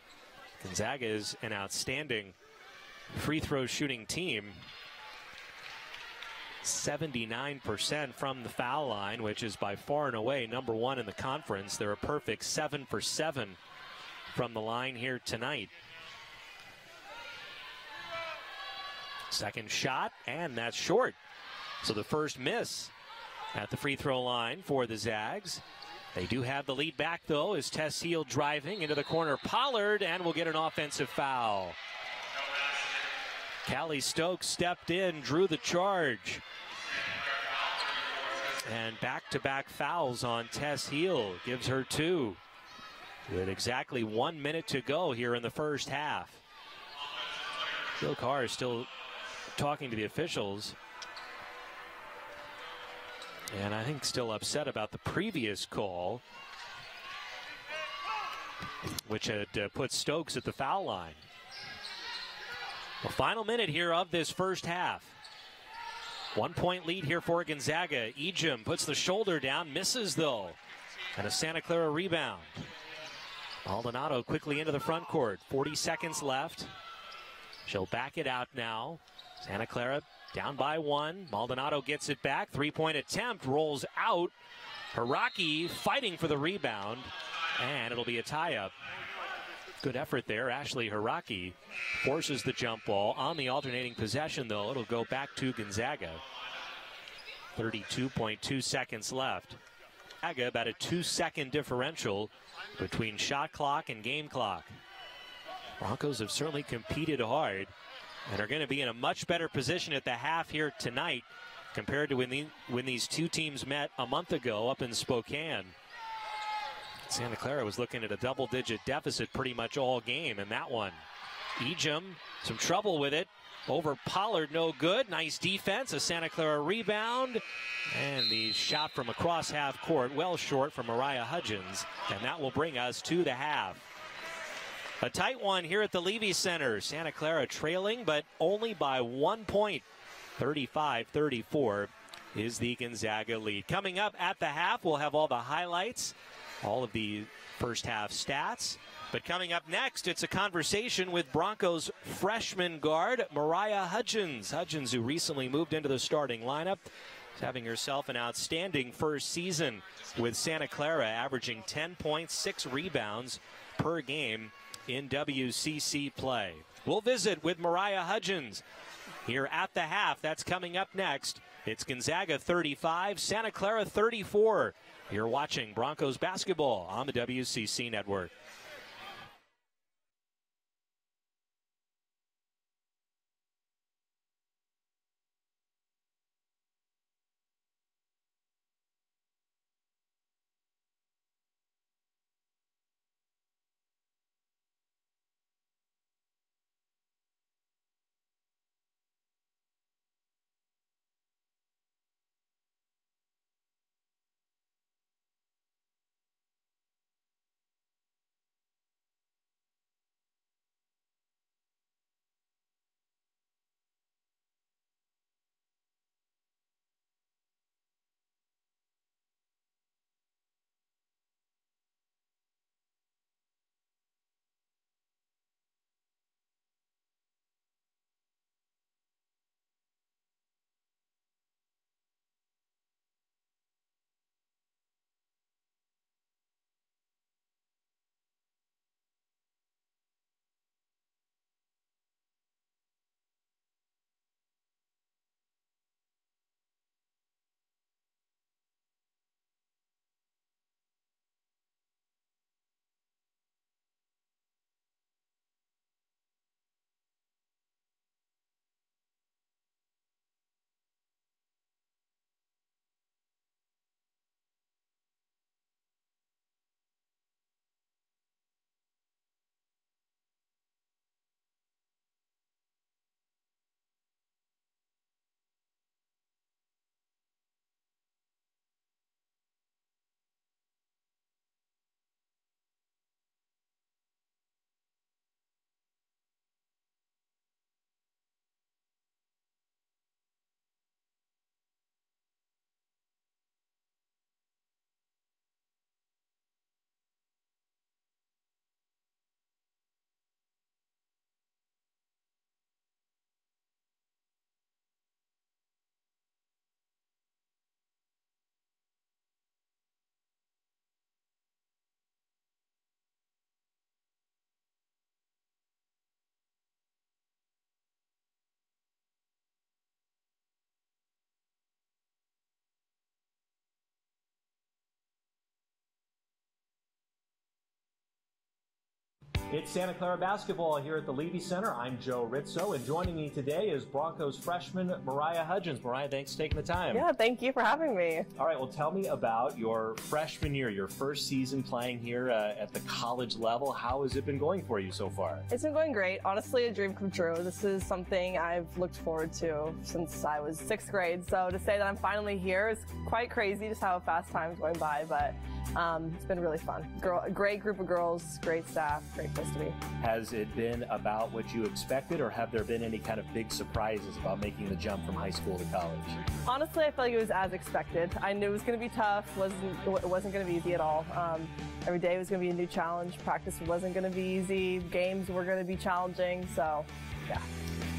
Gonzaga is an outstanding free throw shooting team. 79% from the foul line, which is by far and away number one in the conference. They're a perfect seven for seven from the line here tonight. Second shot, and that's short. So the first miss at the free throw line for the Zags. They do have the lead back, though, as Tess Heal driving into the corner. Pollard, and will get an offensive foul. Callie Stokes stepped in, drew the charge. And back to back fouls on Tess Heal gives her two. With exactly one minute to go here in the first half. Bill Carr is still talking to the officials. And I think still upset about the previous call, which had uh, put Stokes at the foul line. The final minute here of this first half. One point lead here for Gonzaga. Ejim puts the shoulder down, misses though. And a Santa Clara rebound. Maldonado quickly into the front court. 40 seconds left. She'll back it out now. Santa Clara down by one. Maldonado gets it back. Three point attempt rolls out. Hiraki fighting for the rebound. And it'll be a tie up. Good effort there. Ashley Hiraki forces the jump ball on the alternating possession, though. It'll go back to Gonzaga. 32.2 seconds left. Gonzaga about a two second differential between shot clock and game clock. Broncos have certainly competed hard and are going to be in a much better position at the half here tonight compared to when, the, when these two teams met a month ago up in Spokane. Santa Clara was looking at a double digit deficit pretty much all game in that one. Ejim, some trouble with it. Over Pollard, no good. Nice defense. A Santa Clara rebound. And the shot from across half court, well short from Mariah Hudgens. And that will bring us to the half. A tight one here at the Leavey Center. Santa Clara trailing, but only by one point. 35 34 is the Gonzaga lead. Coming up at the half, we'll have all the highlights, all of the first half stats. But coming up next, it's a conversation with Broncos freshman guard Mariah Hudgens. Hudgens, who recently moved into the starting lineup, is having herself an outstanding first season with Santa Clara, averaging 10.6 rebounds per game in WCC play. We'll visit with Mariah Hudgens here at the half. That's coming up next. It's Gonzaga 35, Santa Clara 34. You're watching Broncos basketball on the WCC network. It's Santa Clara basketball here at the Leavey Center. I'm Joe Rizzo, and joining me today is Broncos freshman Mariah Hudgens. Mariah, thanks for taking the time. Yeah, thank you for having me. All right, well, tell me about your freshman year, your first season playing here uh, at the college level. How has it been going for you so far? It's been going great. Honestly, a dream come true. This is something I've looked forward to since I was sixth grade. So to say that I'm finally here is quite crazy, just how fast time's going by. But um, it's been really fun. Girl, great group of girls, great staff, great place to be. Has it been about what you expected, or have there been any kind of big surprises about making the jump from high school to college? Honestly, I feel like it was as expected. I knew it was going to be tough. wasn't It wasn't going to be easy at all. Um, every day was going to be a new challenge. Practice wasn't going to be easy. Games were going to be challenging. So, yeah.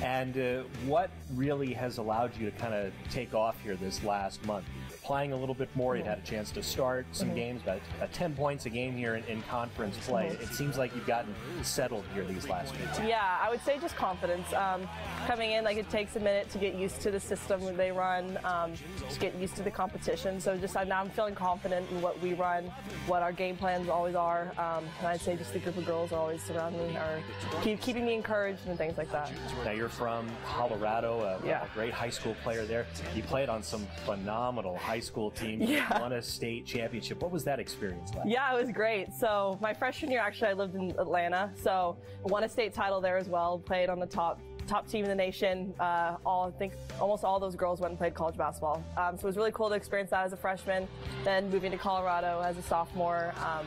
And uh, what really has allowed you to kind of take off here this last month? Playing a little bit more. You'd had a chance to start some mm-hmm. games, but uh, 10 points a game here in, in conference play. It seems like you've gotten settled here these last few weeks. Yeah, I would say just confidence. Um, coming in, like it takes a minute to get used to the system they run, um, just get used to the competition. So just now I'm feeling confident in what we run, what our game plans always are. Um, and I'd say just the group of girls are always surrounding me, are keep, keeping me encouraged and things like that. Now you're from Colorado, a, yeah. a great high school player there. You played on some phenomenal high high school team, yeah. won a state championship. What was that experience like? Yeah, it was great. So my freshman year, actually, I lived in Atlanta, so won a state title there as well. Played on the top top team in the nation. Uh, all I think almost all those girls went and played college basketball. Um, so it was really cool to experience that as a freshman. Then moving to Colorado as a sophomore, um,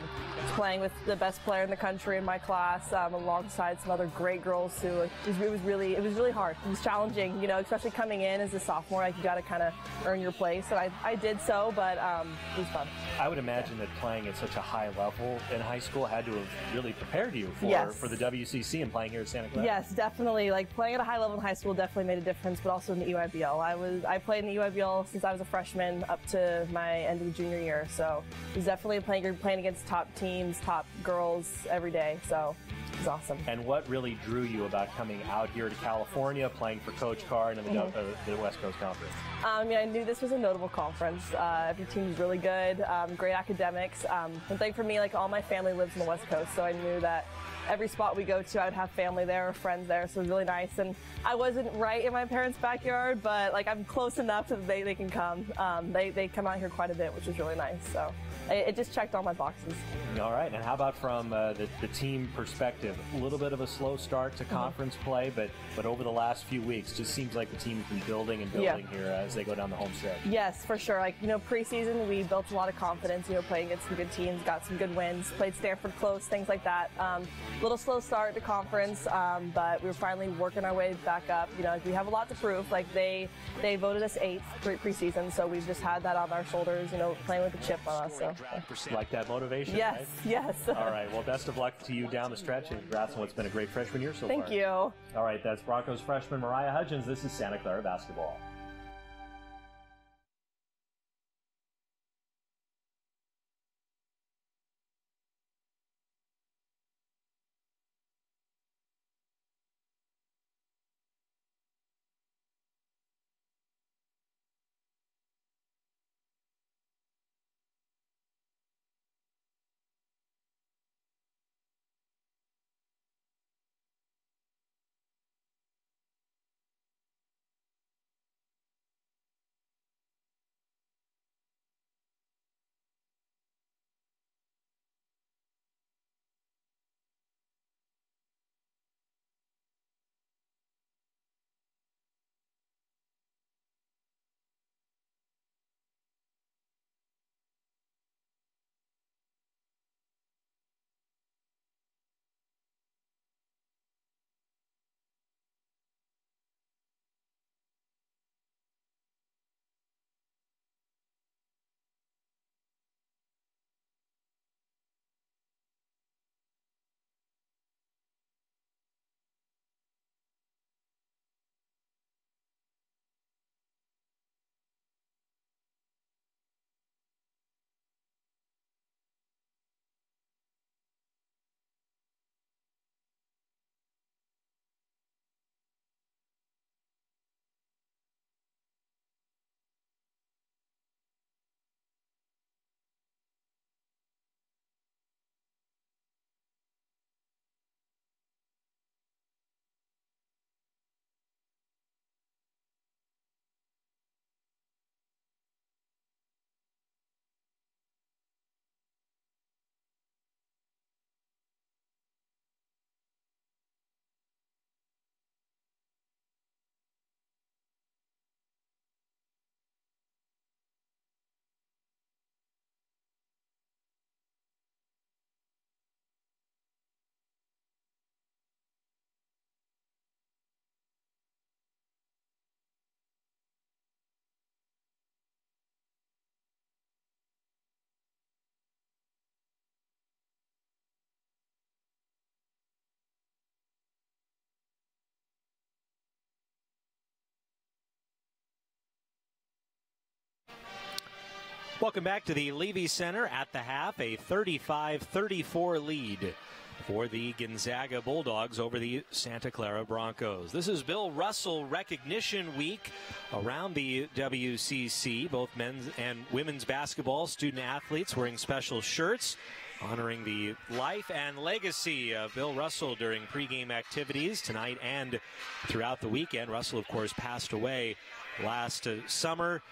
playing with the best player in the country in my class, um, alongside some other great girls who it was, it was, really it was really hard. It was challenging, you know, especially coming in as a sophomore. Like you got to kind of earn your place, and I, I did so, but um, it was fun. I would imagine that playing at such a high level in high school had to have really prepared you for yes. for the WCC and playing here at Santa Clara. Yes, definitely. Like playing at a high level in high school definitely made a difference, but also in the EYBL. I was I played in the EYBL since I was a freshman up to my end of the junior year, so it was definitely playing playing against top teams, top girls every day. So it was awesome. And what really drew you about coming out here to California, playing for Coach Carr and the, mm-hmm. uh, the West Coast Conference? Um, yeah, I knew this was a notable conference. Uh, every team was really good, um, great academics. Um, one thing for me, like all my family lives in the West Coast, so I knew that every spot we go to, I would have family there or friends there, so it was really nice. And I wasn't right in my parents' backyard, but like I'm close enough that they, they can come. Um, they, they come out here quite a bit, which is really nice. So it, it just checked all my boxes. All right, and how about from uh, the, the, team perspective? A little bit of a slow start to mm-hmm. conference mm-hmm. play, but but over the last few weeks, just seems like the team's been building and building yeah. here as they go down the home stretch. Yes, for sure. Like you know, preseason we built a lot of confidence. You know, playing against some good teams, got some good wins, played Stanford close, things like that. Um, little slow start to conference, um, but we were finally working our way back up. You know, like we have a lot to prove. Like they they voted us eighth pre- preseason, so we've just had that on our shoulders. You know, playing with a chip on us. So like that motivation. Yes, right? yes. All right. Well, best of luck to you down the stretch, and congrats on what's been a great freshman year so Thank far. Thank you. All right. That's Broncos freshman Mariah Hudgens. This is Santa Clara basketball. Welcome back to the Leavey Center at the half, a 35 34 lead for the Gonzaga Bulldogs over the Santa Clara Broncos. This is Bill Russell Recognition Week around the WCC. Both men's and women's basketball student athletes wearing special shirts honoring the life and legacy of Bill Russell during pregame activities tonight and throughout the weekend. Russell, of course, passed away last uh, summer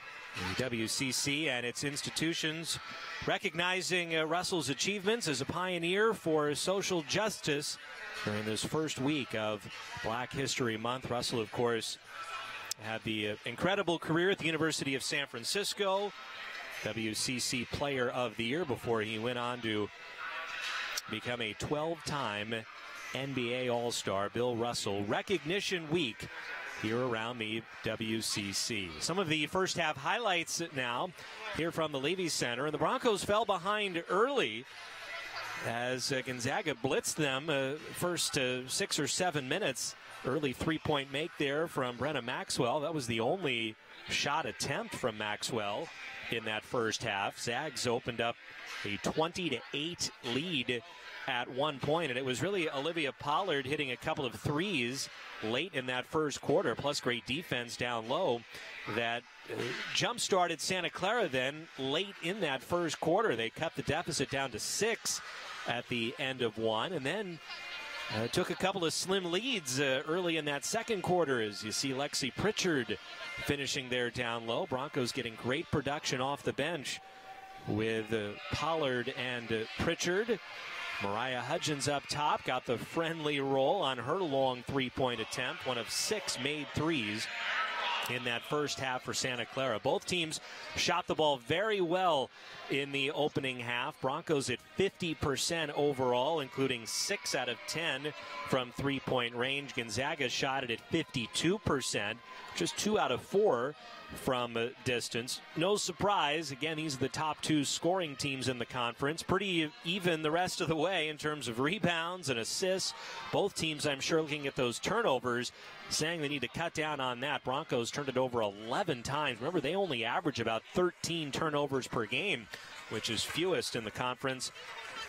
WCC and its institutions recognizing uh, Russell's achievements as a pioneer for social justice during this first week of Black History Month. Russell, of course, had the uh, incredible career at the University of San Francisco, WCC Player of the Year, before he went on to become a 12 time NBA All Star. Bill Russell, Recognition Week here around the WCC. Some of the first half highlights now here from the Leavey Center. And the Broncos fell behind early as uh, Gonzaga blitzed them uh, first uh, six or seven minutes. Early three point make there from Brynna Maxwell. That was the only shot attempt from Maxwell in that first half. Zags opened up a 20 to 8 lead at one point, and it was really Olivia Pollard hitting a couple of threes late in that first quarter, plus great defense down low that uh, jump started Santa Clara then late in that first quarter. They cut the deficit down to six at the end of one, and then uh, took a couple of slim leads uh, early in that second quarter as you see Lexi Pritchard finishing there down low. Broncos getting great production off the bench with uh, Pollard and uh, Pritchard. Mariah Hudgens up top got the friendly roll on her long three point attempt, one of six made threes in that first half for Santa Clara. Both teams shot the ball very well in the opening half. Broncos at 50% overall, including 6 out of 10 from three point range. Gonzaga shot it at 52%, just 2 out of 4 from distance. No surprise. Again, these are the top two scoring teams in the conference. Pretty even the rest of the way in terms of rebounds and assists. Both teams, I'm sure, looking at those turnovers, saying they need to cut down on that. Broncos turned it over 11 times. Remember, they only average about 13 turnovers per game, which is fewest in the conference.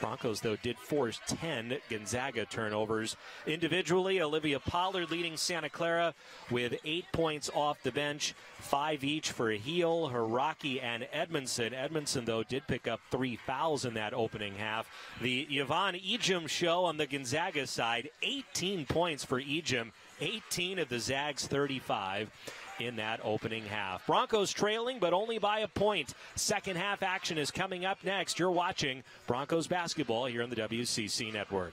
Broncos, though, did force 10 Gonzaga turnovers. Individually, Olivia Pollard leading Santa Clara with eight points off the bench, five each for Heal, Hiraki, and Edmanson. Edmanson, though, did pick up three fouls in that opening half. The Yvonne Ejim show on the Gonzaga side, 18 points for Ejim, 18 of the Zags 35 in that opening half. Broncos trailing, but only by a point. Second half action is coming up next. You're watching Broncos basketball here on the WCC Network.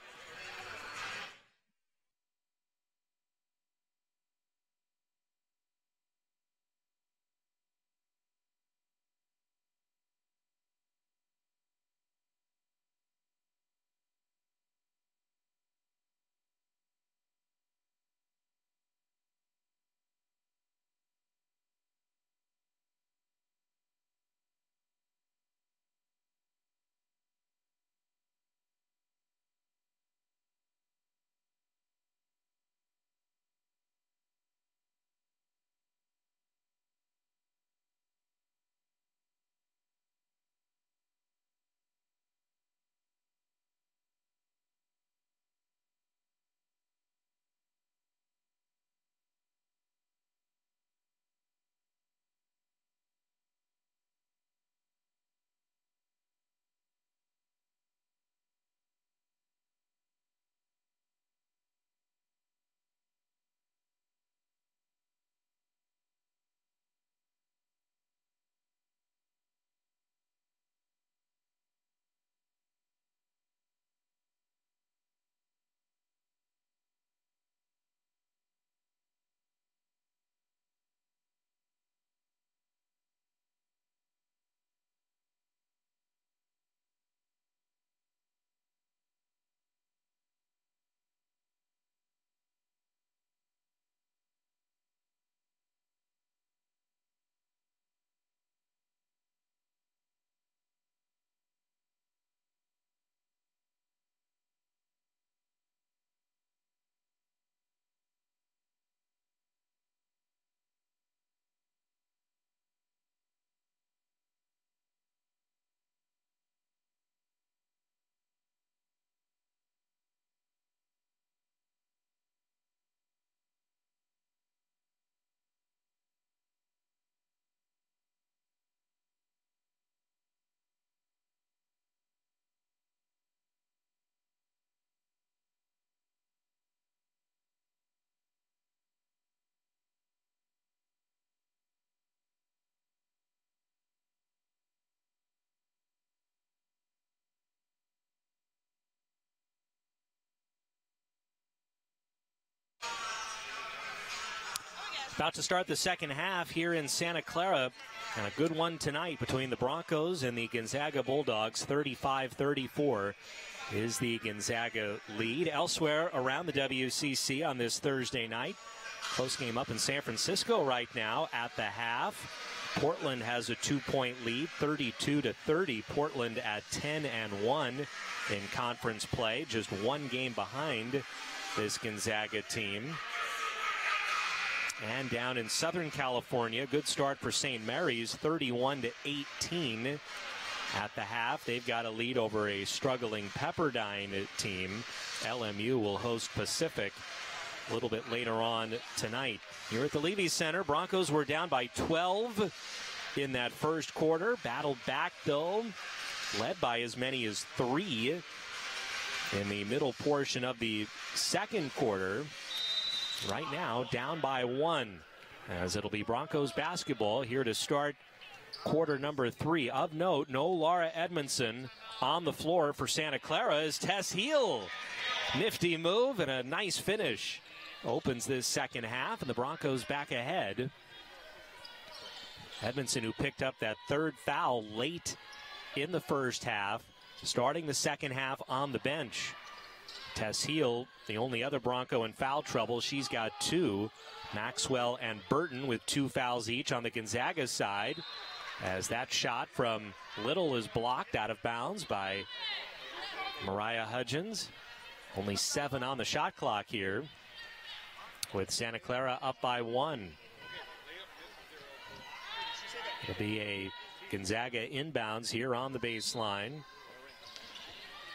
About to start the second half here in Santa Clara. And a good one tonight between the Broncos and the Gonzaga Bulldogs. 35 34 is the Gonzaga lead. Elsewhere around the WCC on this Thursday night. Close game up in San Francisco right now at the half. Portland has a two-point lead, 32 to 30. Portland at 10 and 1 in conference play, just one game behind this Gonzaga team. And down in Southern California, good start for St. Mary's, 31 to 18 at the half. They've got a lead over a struggling Pepperdine team. LMU will host Pacific a little bit later on tonight. Here at the Leavey Center, Broncos were down by 12 in that first quarter. Battled back, though, led by as many as three in the middle portion of the second quarter. Right now, down by one, as it'll be Broncos basketball here to start quarter number three. Of note, no Laura Edmanson on the floor for Santa Clara is Tess Heal. Nifty move and a nice finish opens this second half, and the Broncos back ahead. Edmanson, who picked up that third foul late in the first half, starting the second half on the bench. Tess Heal, the only other Bronco in foul trouble, she's got two. Maxwell and Burton with two fouls each on the Gonzaga side. As that shot from Little is blocked out of bounds by Mariah Hudgens. Only seven on the shot clock here with Santa Clara up by one. It'll be a Gonzaga inbounds here on the baseline.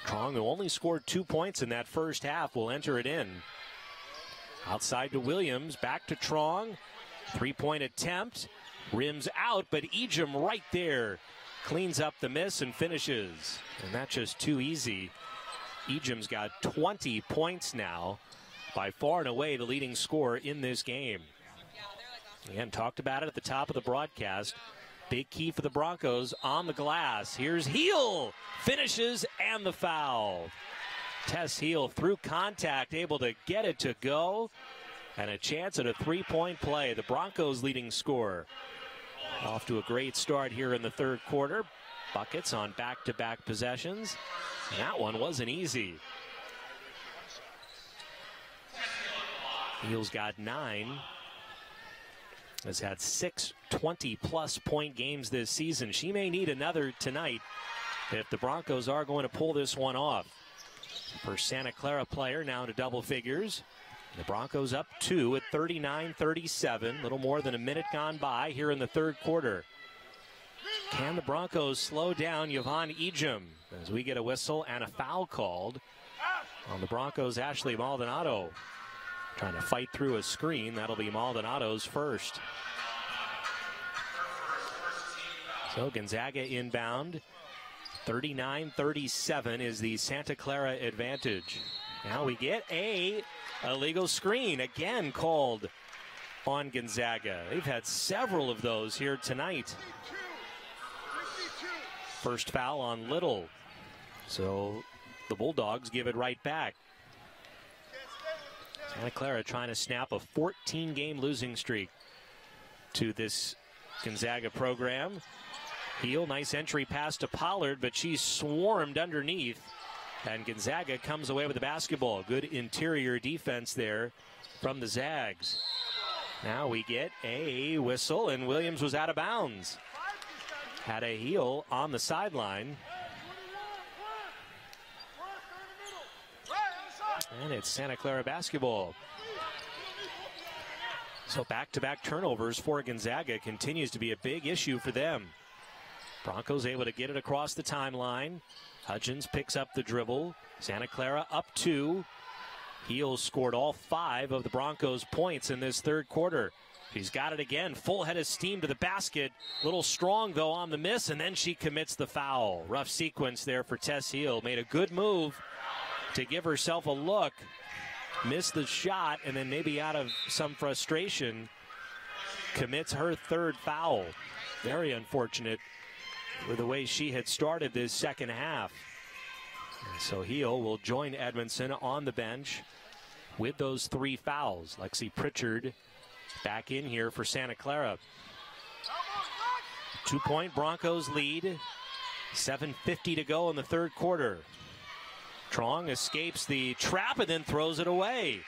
Truong, who only scored two points in that first half, will enter it in. Outside to Williams, back to Truong. Three point attempt. Rims out, but Ejim right there cleans up the miss and finishes. And that's just too easy. Ejim's got 20 points now by far and away the leading scorer in this game. Again, talked about it at the top of the broadcast. Big key for the Broncos on the glass. Here's Heal, finishes, and the foul. Tess Heal through contact, able to get it to go, and a chance at a three point play. The Broncos leading scorer. Off to a great start here in the third quarter. Buckets on back to back possessions. That one wasn't easy. Heal's got nine. Has had six 20 plus point games this season. She may need another tonight if the Broncos are going to pull this one off. For Santa Clara player now to double figures. The Broncos up two at 39 37. Little more than a minute gone by here in the third quarter. Can the Broncos slow down Yvonne Ejim as we get a whistle and a foul called on the Broncos' Ashley Maldonado? Trying to fight through a screen. That'll be Maldonado's first. So Gonzaga inbound. 39 37 is the Santa Clara advantage. Now we get a illegal screen again called on Gonzaga. They've had several of those here tonight. First foul on Little. So the Bulldogs give it right back. Santa Clara trying to snap a 14 game losing streak to this Gonzaga program. Heal, nice entry pass to Pollard, but she's swarmed underneath. And Gonzaga comes away with the basketball. Good interior defense there from the Zags. Now we get a whistle, and Williams was out of bounds. Had a heel on the sideline. And it's Santa Clara basketball. So back to back turnovers for Gonzaga continues to be a big issue for them. Broncos able to get it across the timeline. Hudgens picks up the dribble. Santa Clara up two. Heal scored all five of the Broncos' points in this third quarter. He's got it again. Full head of steam to the basket. Little strong, though, on the miss, and then she commits the foul. Rough sequence there for Tess Heal. Made a good move to give herself a look. Missed the shot, and then maybe out of some frustration, commits her third foul. Very unfortunate with the way she had started this second half. so Heal will join Edmanson on the bench with those three fouls. Lexi Pritchard back in here for Santa Clara. Two point Broncos lead. 7.50 to go in the third quarter. Truong escapes the trap and then throws it away.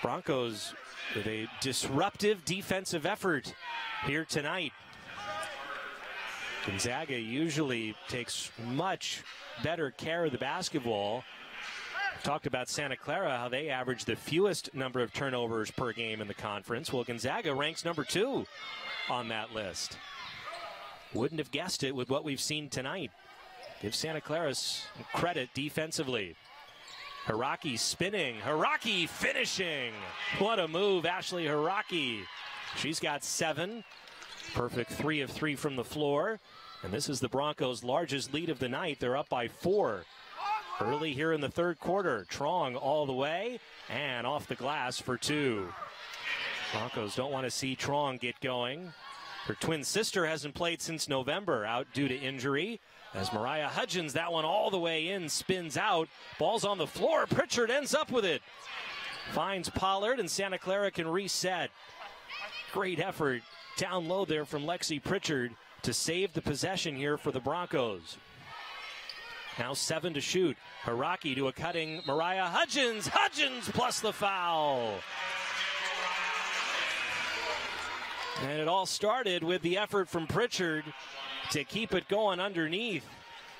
Broncos with a disruptive defensive effort here tonight. Gonzaga usually takes much better care of the basketball. Talked about Santa Clara, how they average the fewest number of turnovers per game in the conference. Well, Gonzaga ranks number two on that list. Wouldn't have guessed it with what we've seen tonight. Give Santa Clara credit defensively. Hiraki spinning. Hiraki finishing. What a move, Ashley Hiraki. She's got seven. Perfect three of three from the floor. And this is the Broncos' largest lead of the night. They're up by four. Early here in the third quarter. Truong all the way and off the glass for two. Broncos don't want to see Truong get going. Her twin sister hasn't played since November, out due to injury. As Mariah Hudgens, that one all the way in, spins out. Ball's on the floor. Pritchard ends up with it. Finds Pollard, and Santa Clara can reset. Great effort down low there from Lexi Pritchard to save the possession here for the Broncos. Now seven to shoot. Hiraki to a cutting Mariah Hudgens. Hudgens plus the foul. And it all started with the effort from Pritchard to keep it going underneath.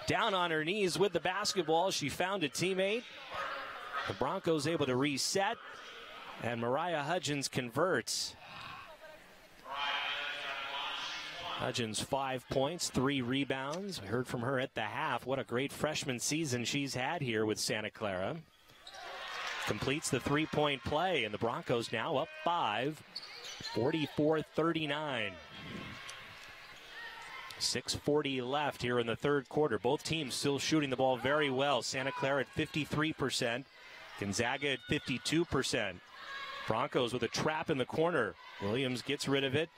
Down on her knees with the basketball. She found a teammate. The Broncos able to reset. And Mariah Hudgens converts. Hudgens, five points, three rebounds. We heard from her at the half. What a great freshman season she's had here with Santa Clara. Completes the three point play, and the Broncos now up five, 44 39. 6.40 left here in the third quarter. Both teams still shooting the ball very well. Santa Clara at 53%, Gonzaga at 52%. Broncos with a trap in the corner. Williams gets rid of it.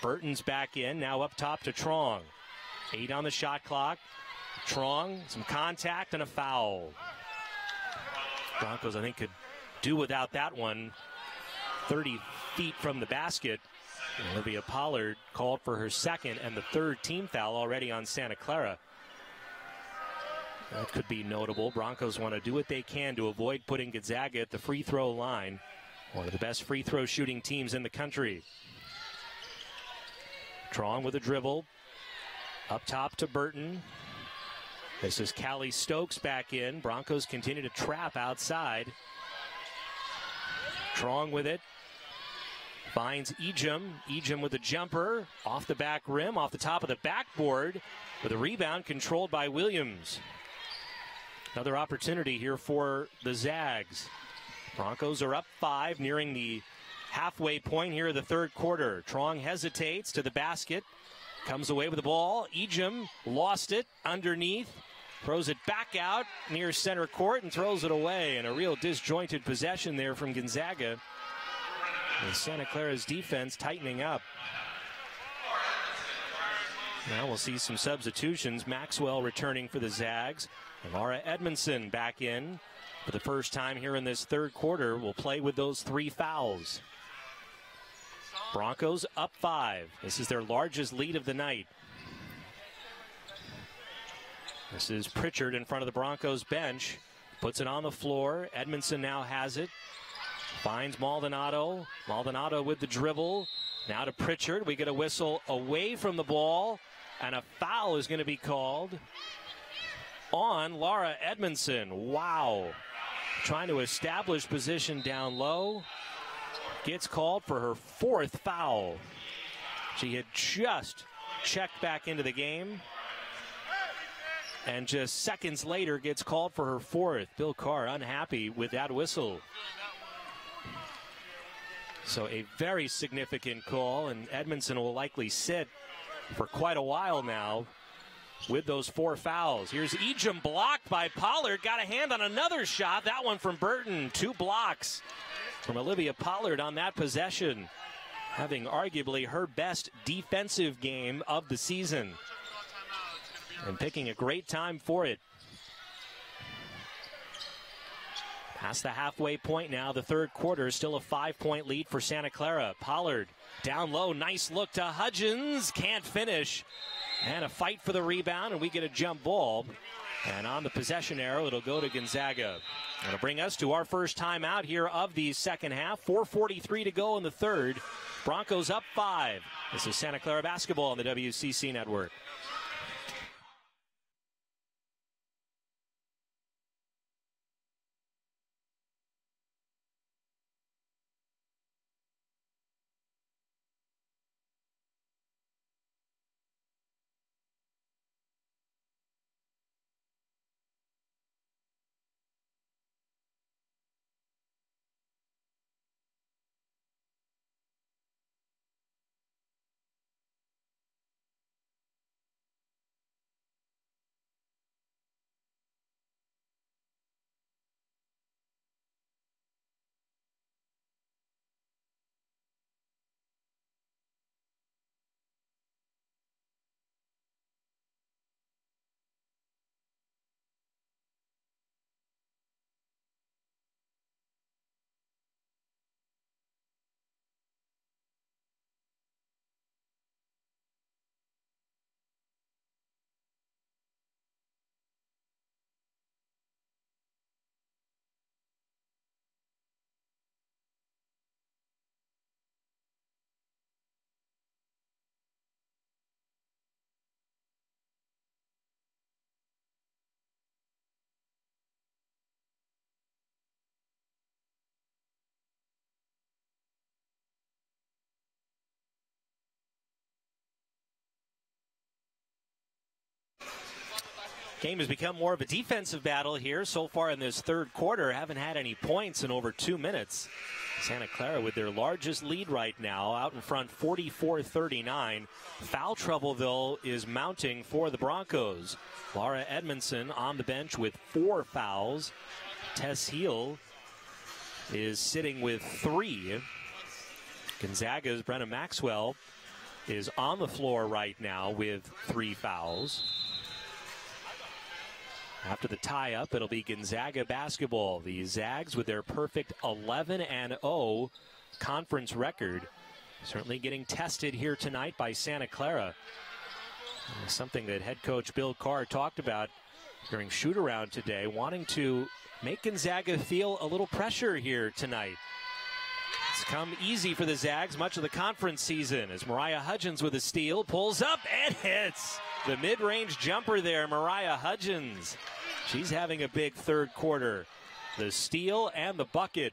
Burton's back in, now up top to Truong. Eight on the shot clock. Truong, some contact and a foul. Broncos, I think, could do without that one. 30 feet from the basket. Olivia Pollard called for her second and the third team foul already on Santa Clara. That could be notable. Broncos want to do what they can to avoid putting Gonzaga at the free throw line. One of the best free throw shooting teams in the country. Truong with a dribble. Up top to Burton. This is Callie Stokes back in. Broncos continue to trap outside. Truong with it. Finds Ejim. Ejim with a jumper off the back rim, off the top of the backboard, with a rebound controlled by Williams. Another opportunity here for the Zags. Broncos are up five, nearing the halfway point here of the third quarter. Truong hesitates to the basket, comes away with the ball. Ejim lost it underneath, throws it back out near center court and throws it away. And a real disjointed possession there from Gonzaga. With Santa Clara's defense tightening up. Now we'll see some substitutions. Maxwell returning for the Zags. And Laura Edmanson back in for the first time here in this third quarter. Will play with those three fouls. Broncos up five. This is their largest lead of the night. This is Pritchard in front of the Broncos bench. Puts it on the floor. Edmanson now has it. Finds Maldonado. Maldonado with the dribble. Now to Pritchard. We get a whistle away from the ball. And a foul is going to be called on Laura Edmanson. Wow. Trying to establish position down low. Gets called for her fourth foul. She had just checked back into the game. And just seconds later gets called for her fourth. Bill Carr unhappy with that whistle. So a very significant call, and Edmanson will likely sit for quite a while now with those four fouls. Here's Ejim blocked by Pollard. Got a hand on another shot. That one from Burton. Two blocks from Olivia Pollard on that possession. Having arguably her best defensive game of the season. And picking a great time for it. Past the halfway point now, the third quarter, is still a five point lead for Santa Clara. Pollard down low, nice look to Hudgens, can't finish. And a fight for the rebound, and we get a jump ball. And on the possession arrow, it'll go to Gonzaga. It'll bring us to our first time out here of the second half. 4.43 to go in the third. Broncos up five. This is Santa Clara basketball on the WCC network. Game has become more of a defensive battle here so far in this third quarter. Haven't had any points in over two minutes. Santa Clara with their largest lead right now, out in front 44 39. Foul trouble, though, is mounting for the Broncos. Laura Edmanson on the bench with four fouls. Tess Heal is sitting with three. Gonzaga's Brynna Maxwell is on the floor right now with three fouls. After the tie up, it'll be Gonzaga basketball. The Zags with their perfect 11 and 0 conference record. Certainly getting tested here tonight by Santa Clara. Uh, something that head coach Bill Carr talked about during shoot around today, wanting to make Gonzaga feel a little pressure here tonight. It's come easy for the Zags much of the conference season as Mariah Hudgens with a steal pulls up and hits the mid range jumper there, Mariah Hudgens. She's having a big third quarter. The steal and the bucket.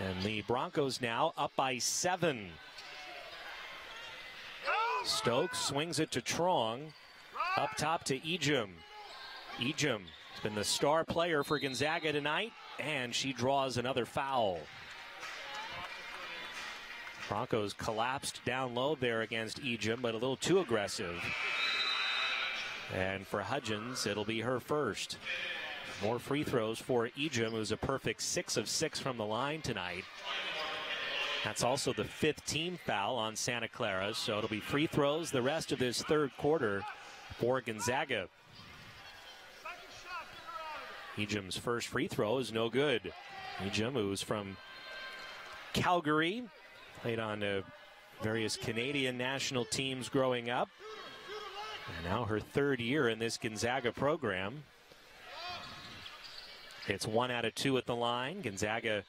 And the Broncos now up by seven. Stokes swings it to Truong. Up top to Ejim. Ejim has been the star player for Gonzaga tonight, and she draws another foul. Broncos collapsed down low there against Ejim, but a little too aggressive. And for Hudgens, it'll be her first. More free throws for Ejim, who's a perfect six of six from the line tonight. That's also the fifth team foul on Santa Clara, so it'll be free throws the rest of this third quarter for Gonzaga. Ejim's first free throw is no good. Ejim, who's from Calgary, played on uh, various Canadian national teams growing up. And now her third year in this Gonzaga program. It's one out of two at the line. Gonzaga,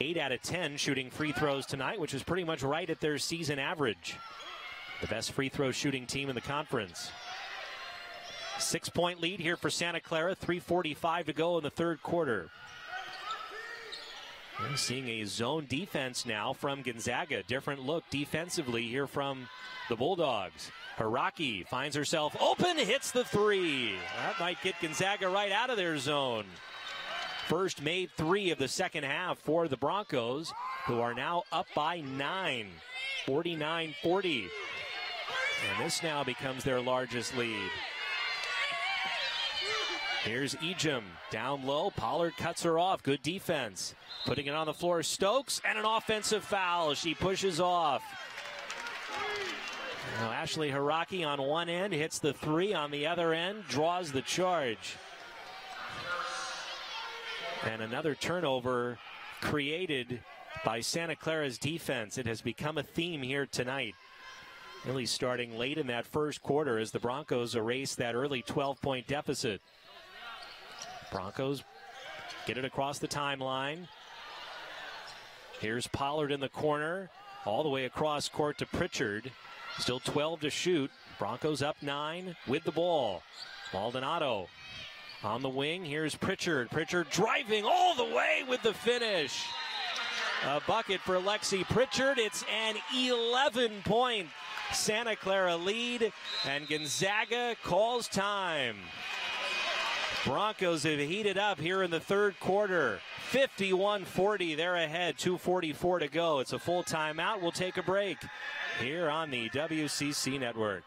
eight out of ten shooting free throws tonight, which is pretty much right at their season average. The best free throw shooting team in the conference. Six point lead here for Santa Clara, 3.45 to go in the third quarter. We're seeing a zone defense now from Gonzaga. Different look defensively here from the Bulldogs. Hiraki finds herself open, hits the three. That might get Gonzaga right out of their zone. First made three of the second half for the Broncos, who are now up by nine, 49 40. And this now becomes their largest lead. Here's Ejim down low. Pollard cuts her off. Good defense. Putting it on the floor, Stokes, and an offensive foul. She pushes off. Now Ashley Hiraki on one end hits the three on the other end, draws the charge. And another turnover created by Santa Clara's defense. It has become a theme here tonight. Really starting late in that first quarter as the Broncos erase that early 12 point deficit. Broncos get it across the timeline. Here's Pollard in the corner, all the way across court to Pritchard. Still 12 to shoot. Broncos up nine with the ball. Maldonado on the wing. Here's Pritchard. Pritchard driving all the way with the finish. A bucket for Lexi Pritchard. It's an 11 point Santa Clara lead, and Gonzaga calls time. Broncos have heated up here in the third quarter. 51 40, they're ahead. 2.44 to go. It's a full timeout. We'll take a break here on the WCC network.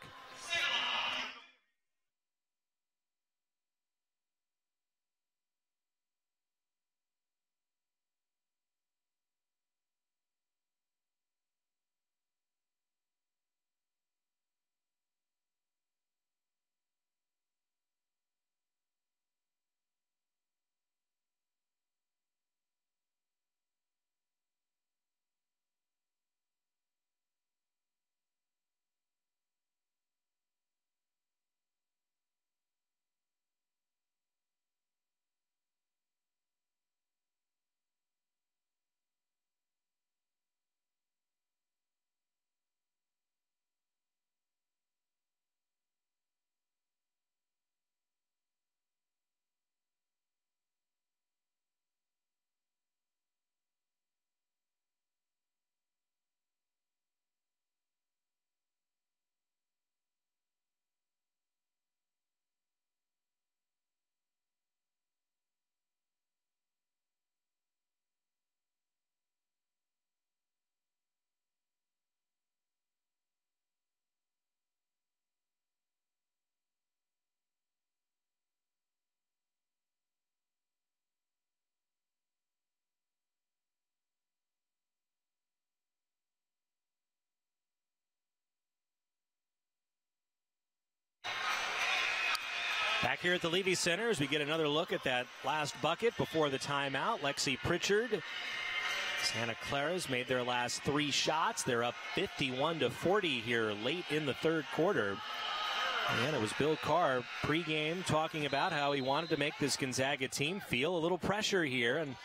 Here at the Leavey Center as we get another look at that last bucket before the timeout. Lexi Pritchard. Santa Clara's made their last three shots. They're up 51 to 40 here late in the third quarter. And it was Bill Carr pregame talking about how he wanted to make this Gonzaga team feel a little pressure here. And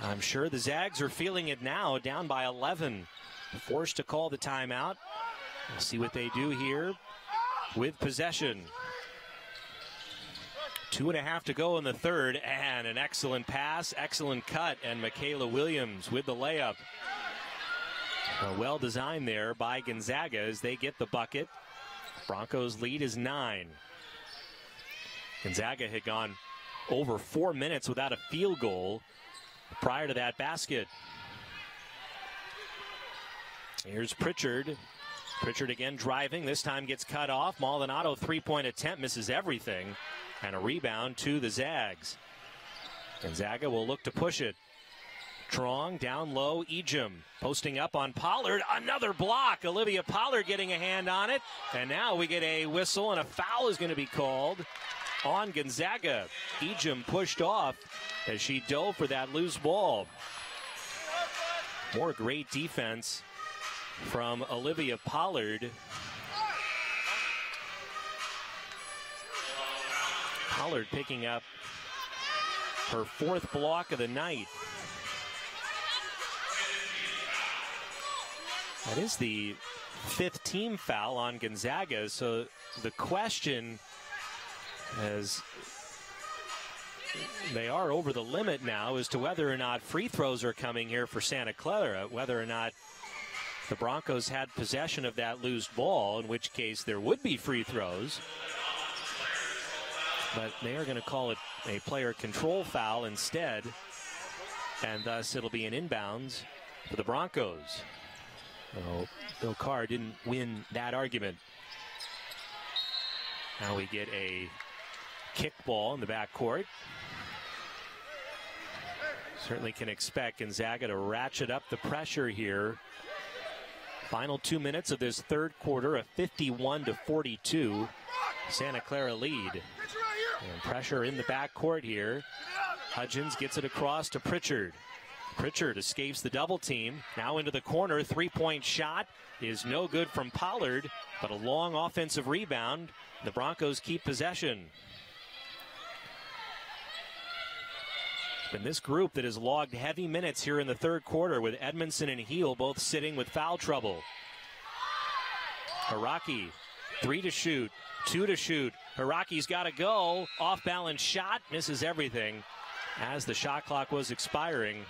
I'm sure the Zags are feeling it now, down by 11. Forced to call the timeout. We'll see what they do here with possession. Two and a half to go in the third, and an excellent pass, excellent cut, and Michaela Williams with the layup. well designed there by Gonzaga as they get the bucket. Broncos lead is nine. Gonzaga had gone over four minutes without a field goal prior to that basket. Here's Pritchard. Pritchard again driving. This time gets cut off. Maldonado three point attempt misses everything. And a rebound to the Zags. Gonzaga will look to push it. Strong down low, Ejim posting up on Pollard. Another block. Olivia Pollard getting a hand on it. And now we get a whistle, and a foul is going to be called on Gonzaga. Ejim pushed off as she dove for that loose ball. More great defense from Olivia Pollard. Pollard picking up her fourth block of the night. That is the fifth team foul on Gonzaga. So the question as they are over the limit now as to whether or not free throws are coming here for Santa Clara, whether or not the Broncos had possession of that loose ball, in which case there would be free throws. But they are going to call it a player control foul instead, and thus it'll be an inbounds for the Broncos. So Bill Carr didn't win that argument. Now we get a kick ball in the backcourt. Certainly can expect Gonzaga to ratchet up the pressure here. Final two minutes of this third quarter, a 51 to 42 Santa Clara lead. And pressure in the backcourt here. Hudgens gets it across to Pritchard. Pritchard escapes the double team. Now into the corner. Three point shot is no good from Pollard, but a long offensive rebound. The Broncos keep possession. In this group that has logged heavy minutes here in the third quarter with Edmanson and Heal both sitting with foul trouble. Hiraki, three to shoot, two to shoot. Hiraki's got to go. Off balance shot, misses everything as the shot clock was expiring.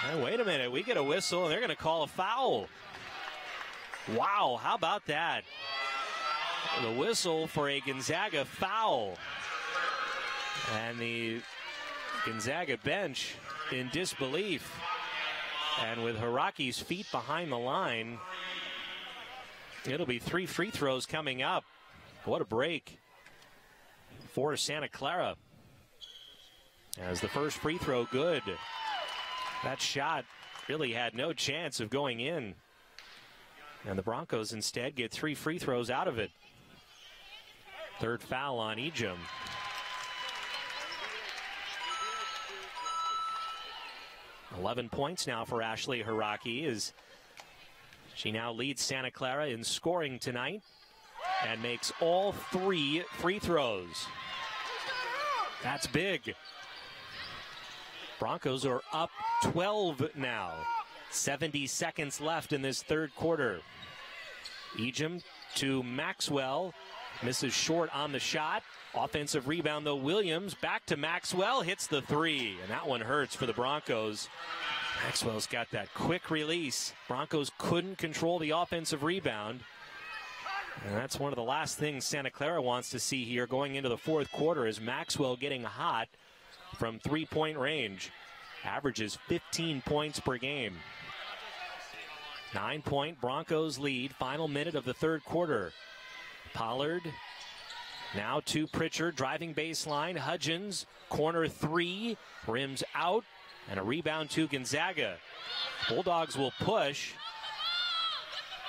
Hey, wait a minute, we get a whistle and they're going to call a foul. Wow, how about that? The whistle for a Gonzaga foul. And the Gonzaga bench in disbelief. And with Hiraki's feet behind the line, it'll be three free throws coming up. What a break for Santa Clara. As the first free throw good. That shot really had no chance of going in. And the Broncos instead get three free throws out of it. Third foul on Ejim. 11 points now for Ashley Hiraki as she now leads Santa Clara in scoring tonight and makes all three free throws. That's big. Broncos are up 12 now. 70 seconds left in this third quarter. Ejim to Maxwell. Misses short on the shot. Offensive rebound, though. Williams back to Maxwell. Hits the three. And that one hurts for the Broncos. Maxwell's got that quick release. Broncos couldn't control the offensive rebound. And that's one of the last things Santa Clara wants to see here going into the fourth quarter is Maxwell getting hot from three point range. Averages 15 points per game. Nine point Broncos lead. Final minute of the third quarter. Pollard now to Pritchard, driving baseline. Hudgens, corner three, rims out, and a rebound to Gonzaga. Bulldogs will push.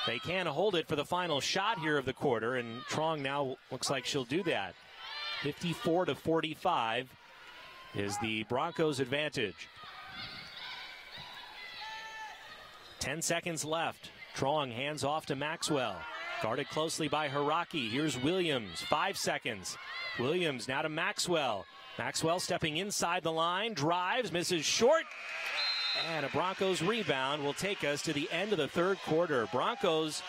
They can hold it for the final shot here of the quarter, and Truong now looks like she'll do that. 54 to 45 is the Broncos' advantage. 10 seconds left. Truong hands off to Maxwell. Guarded closely by Hiraki. Here's Williams. Five seconds. Williams now to Maxwell. Maxwell stepping inside the line, drives, misses short. And a Broncos rebound will take us to the end of the third quarter. Broncos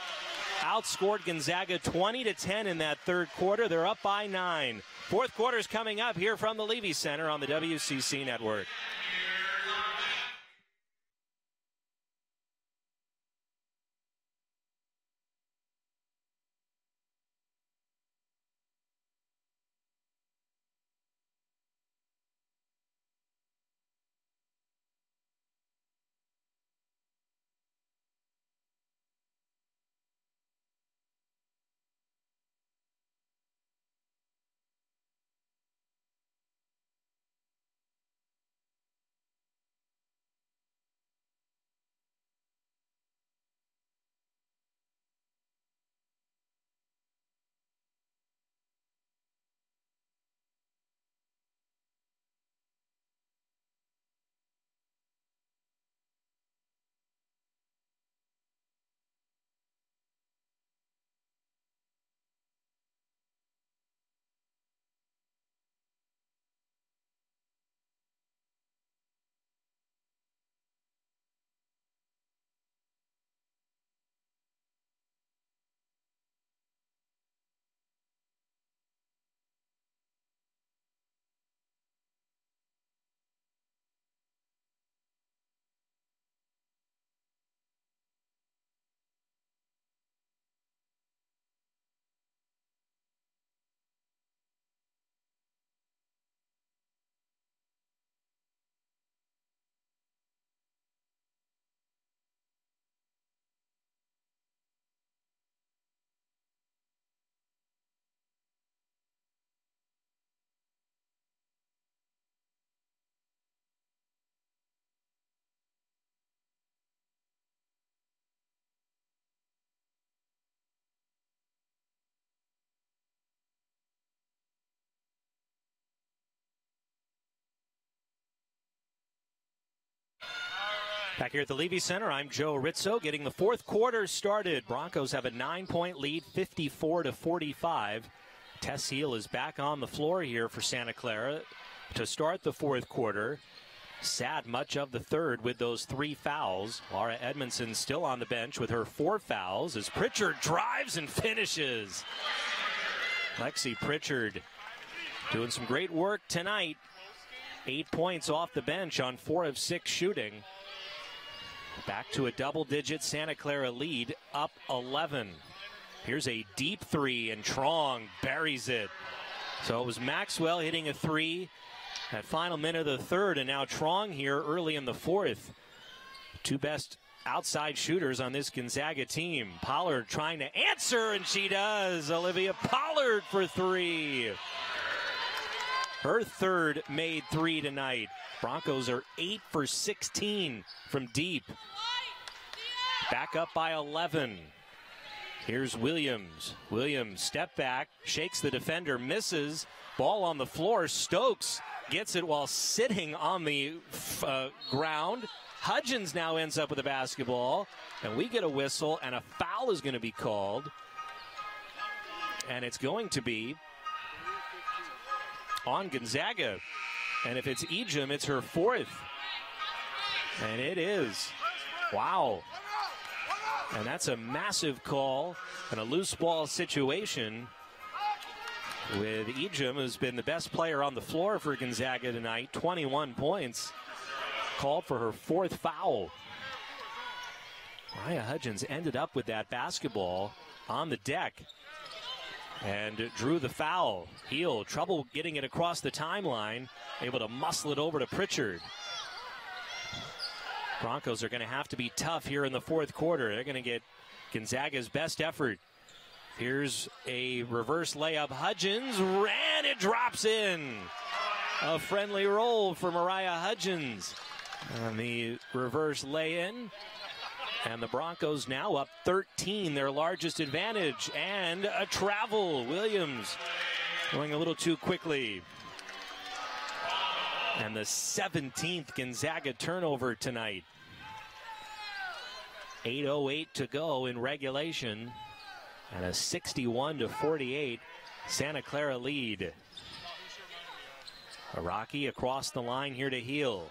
outscored Gonzaga 20 to 10 in that third quarter. They're up by nine. Fourth quarter is coming up here from the Leavey Center on the WCC network. Back here at the Leavey Center, I'm Joe Rizzo getting the fourth quarter started. Broncos have a nine point lead, 54 to 45. Tess Heal is back on the floor here for Santa Clara to start the fourth quarter. Sad much of the third with those three fouls. Laura Edmanson still on the bench with her four fouls as Pritchard drives and finishes. Lexi Pritchard doing some great work tonight. Eight points off the bench on four of six shooting. Back to a double digit Santa Clara lead, up 11. Here's a deep three, and Truong buries it. So it was Maxwell hitting a three at final minute of the third, and now Truong here early in the fourth. Two best outside shooters on this Gonzaga team. Pollard trying to answer, and she does. Olivia Pollard for three. Her third made three tonight. Broncos are 8 for 16 from deep. Back up by 11. Here's Williams. Williams step back, shakes the defender, misses. Ball on the floor. Stokes gets it while sitting on the uh, ground. Hudgens now ends up with the basketball, and we get a whistle, and a foul is going to be called. And it's going to be on Gonzaga. And if it's Ejim, it's her fourth. And it is. Wow. And that's a massive call and a loose ball situation with Ejim, who's been the best player on the floor for Gonzaga tonight. 21 points. Called for her fourth foul. Maya Hudgens ended up with that basketball on the deck and drew the foul. Heal, trouble getting it across the timeline, able to muscle it over to Pritchard. Broncos are going to have to be tough here in the fourth quarter. They're going to get Gonzaga's best effort. Here's a reverse layup. Hudgens ran, it drops in. A friendly roll for Mariah Hudgens. On the reverse lay in. And the Broncos now up 13, their largest advantage. And a travel. Williams going a little too quickly. And the 17th Gonzaga turnover tonight. 8.08 to go in regulation. And a 61 to 48 Santa Clara lead. Hiraki across the line here to Heal.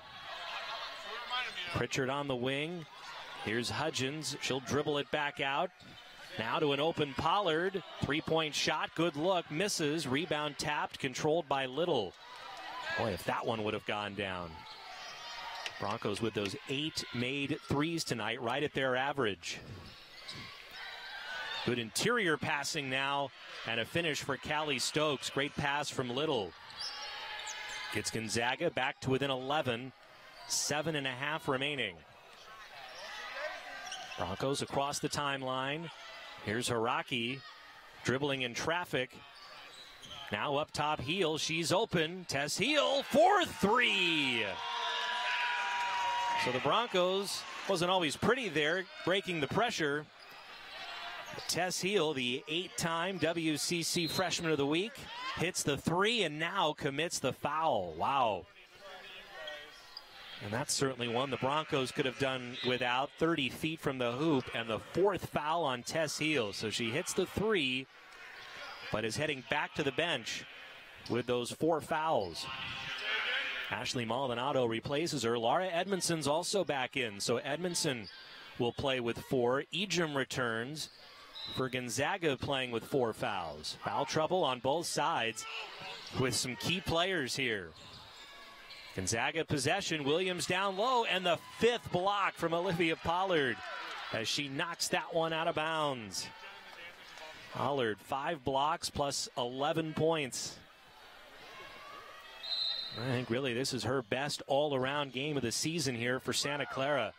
Pritchard on the wing. Here's Hudgens. She'll dribble it back out. Now to an open Pollard. Three point shot. Good look. Misses. Rebound tapped. Controlled by Little. Boy, if that one would have gone down. Broncos with those eight made threes tonight, right at their average. Good interior passing now, and a finish for Callie Stokes. Great pass from Little. Gets Gonzaga back to within 11. Seven and a half remaining. Broncos across the timeline. Here's Hiraki dribbling in traffic. Now up top, Heal. She's open. Tess Heal for three. So the Broncos wasn't always pretty there, breaking the pressure. Tess Heal, the eight-time WCC Freshman of the Week, hits the three and now commits the foul. Wow. And that's certainly one the Broncos could have done without 30 feet from the hoop and the fourth foul on Tess Heal. So she hits the three, but is heading back to the bench with those four fouls. Ashley Maldonado replaces her. Lara Edmanson's also back in. So Edmanson will play with four. Ejim returns for Gonzaga playing with four fouls. Foul trouble on both sides with some key players here. Gonzaga possession. Williams down low, and the fifth block from Olivia Pollard as she knocks that one out of bounds. Pollard, five blocks plus 11 points. I think really this is her best all around game of the season here for Santa Clara.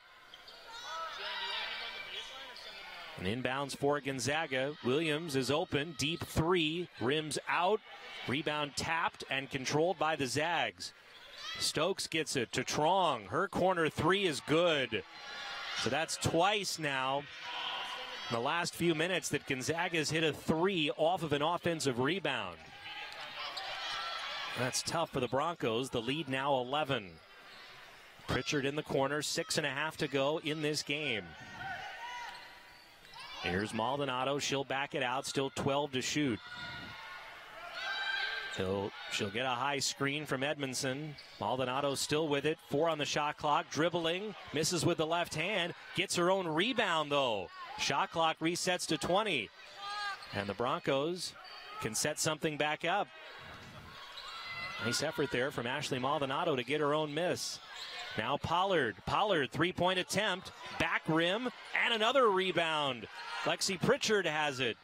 An inbounds for Gonzaga. Williams is open. Deep three. Rims out. Rebound tapped and controlled by the Zags. Stokes gets it to Truong. Her corner three is good. So that's twice now in the last few minutes that Gonzaga's hit a three off of an offensive rebound. That's tough for the Broncos. The lead now 11. Pritchard in the corner, six and a half to go in this game. Here's Maldonado. She'll back it out. Still 12 to shoot. He'll, she'll get a high screen from Edmanson. Maldonado still with it. Four on the shot clock. Dribbling. Misses with the left hand. Gets her own rebound, though. Shot clock resets to 20. And the Broncos can set something back up. Nice effort there from Ashley Maldonado to get her own miss. Now Pollard. Pollard, three point attempt. Back rim. And another rebound. Lexi Pritchard has it.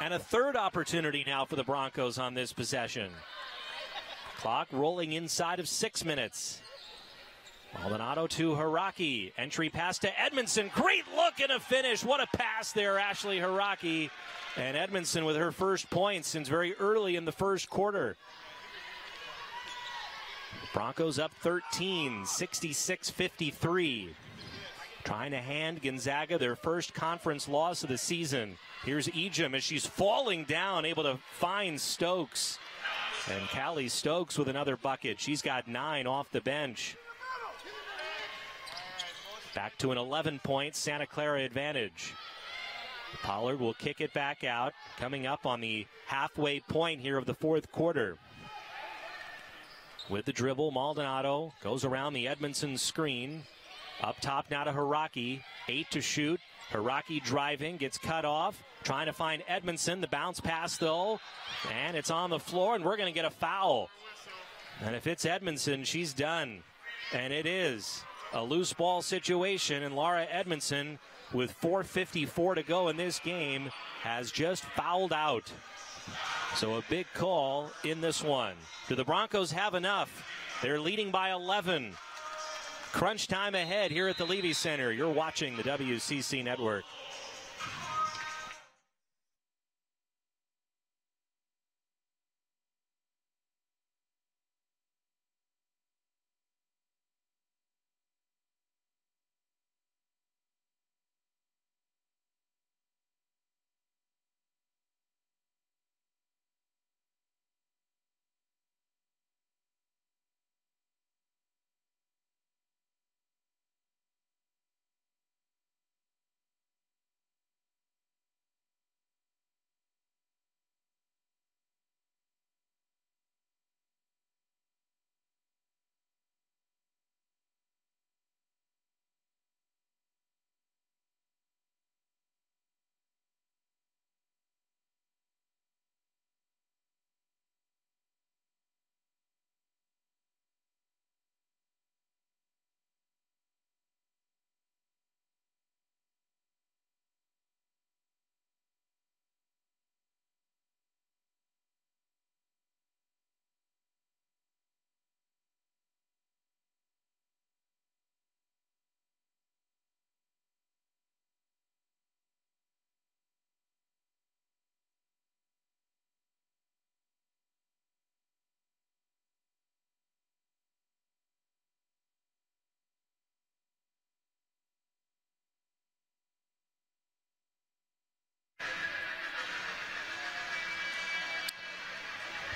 And a third opportunity now for the Broncos on this possession. Clock rolling inside of six minutes. Maldonado to Hiraki. Entry pass to Edmanson. Great look and a finish. What a pass there, Ashley Hiraki. And Edmanson with her first point since very early in the first quarter. Broncos up 13, 66 53. Trying to hand Gonzaga their first conference loss of the season. Here's Ejim as she's falling down, able to find Stokes. And Callie Stokes with another bucket. She's got nine off the bench. Back to an 11 point Santa Clara advantage. Pollard will kick it back out, coming up on the halfway point here of the fourth quarter. With the dribble, Maldonado goes around the Edmanson screen. Up top now to Hiraki. Eight to shoot. Hiraki driving, gets cut off. Trying to find Edmanson. The bounce pass, though. And it's on the floor, and we're going to get a foul. And if it's Edmanson, she's done. And it is a loose ball situation, and Laura Edmanson, with 4.54 to go in this game, has just fouled out. So a big call in this one. Do the Broncos have enough? They're leading by 11. Crunch time ahead here at the Leavey Center. You're watching the WCC Network.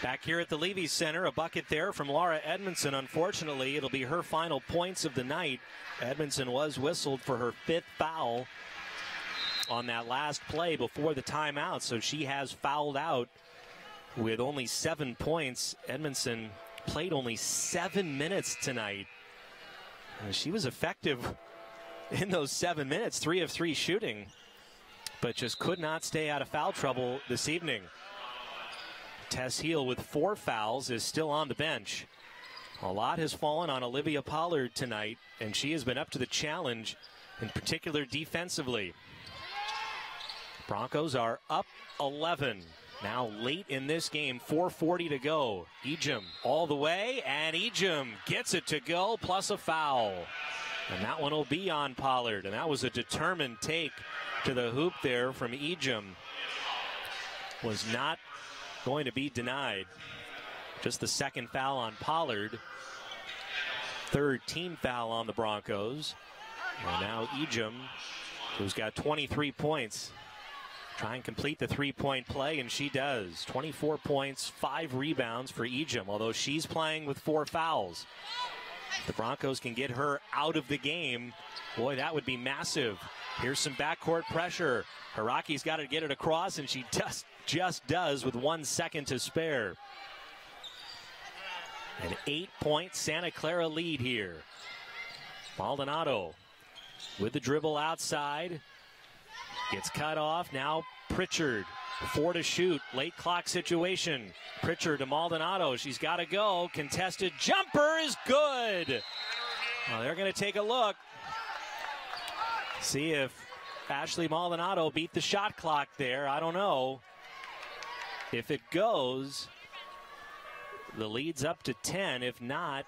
Back here at the Leavey Center, a bucket there from Laura Edmanson. Unfortunately, it'll be her final points of the night. Edmanson was whistled for her fifth foul on that last play before the timeout, so she has fouled out with only seven points. Edmanson played only seven minutes tonight. Uh, she was effective in those seven minutes, three of three shooting, but just could not stay out of foul trouble this evening. Tess Heal with four fouls is still on the bench. A lot has fallen on Olivia Pollard tonight, and she has been up to the challenge, in particular defensively. Broncos are up 11. Now late in this game, 4.40 to go. Ejim all the way, and Ejim gets it to go, plus a foul. And that one will be on Pollard. And that was a determined take to the hoop there from Ejim. Was not going to be denied. Just the second foul on Pollard. Third team foul on the Broncos. And now Ejim, who's got 23 points, try and complete the three point play, and she does. 24 points, five rebounds for Ejim, although she's playing with four fouls. The Broncos can get her out of the game. Boy, that would be massive. Here's some backcourt pressure. Hiraki's got to get it across, and she just, just does with one second to spare. An eight point Santa Clara lead here. Maldonado with the dribble outside. Gets cut off. Now Pritchard. Four to shoot. Late clock situation. Pritchard to Maldonado. She's got to go. Contested jumper is good. Well, they're going to take a look. See if Ashley Maldonado beat the shot clock there. I don't know. If it goes, the lead's up to 10. If not,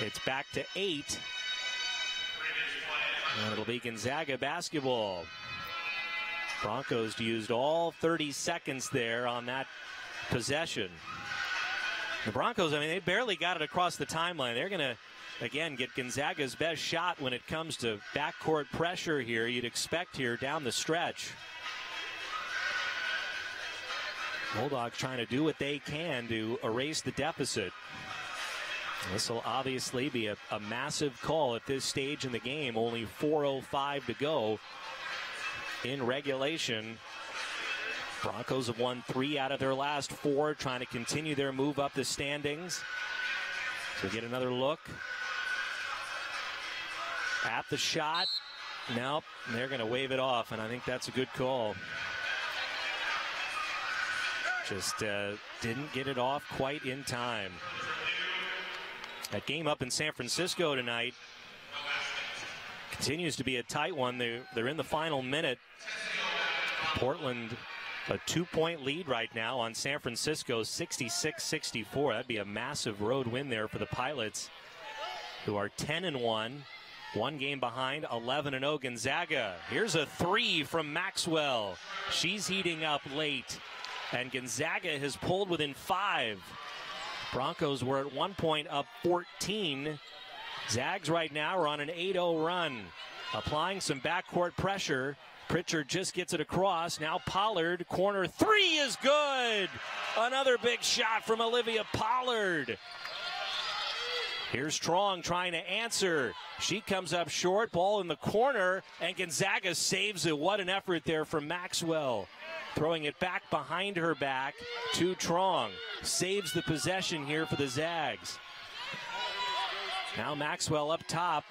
it's back to 8. And it'll be Gonzaga basketball. Broncos used all 30 seconds there on that possession. The Broncos, I mean, they barely got it across the timeline. They're going to, again, get Gonzaga's best shot when it comes to backcourt pressure here. You'd expect here down the stretch. Bulldogs trying to do what they can to erase the deficit. This will obviously be a, a, massive call at this stage in the game. Only 4.05 to go in regulation. Broncos have won three out of their last four, trying to continue their move up the standings. So get another look at the shot. Nope, they're going to wave it off, and I think that's a good call. Just uh, didn't get it off quite in time. That game up in San Francisco tonight continues to be a tight one. They're, they're in the final minute. Portland, a two point lead right now on San Francisco, 66 64. That'd be a massive road win there for the Pilots, who are 10 and 1. One game behind, 11 and 0 Gonzaga. Here's a three from Maxwell. She's heating up late, and Gonzaga has pulled within five. Broncos were at one point up 14. Zags right now are on an 8 0 run. Applying some backcourt pressure. Pritchard just gets it across. Now Pollard, corner three is good. Another big shot from Olivia Pollard. Here's Truong trying to answer. She comes up short, ball in the corner, and Gonzaga saves it. What an effort there from Maxwell. Throwing it back behind her back to Truong. Saves the possession here for the Zags. Now Maxwell up top.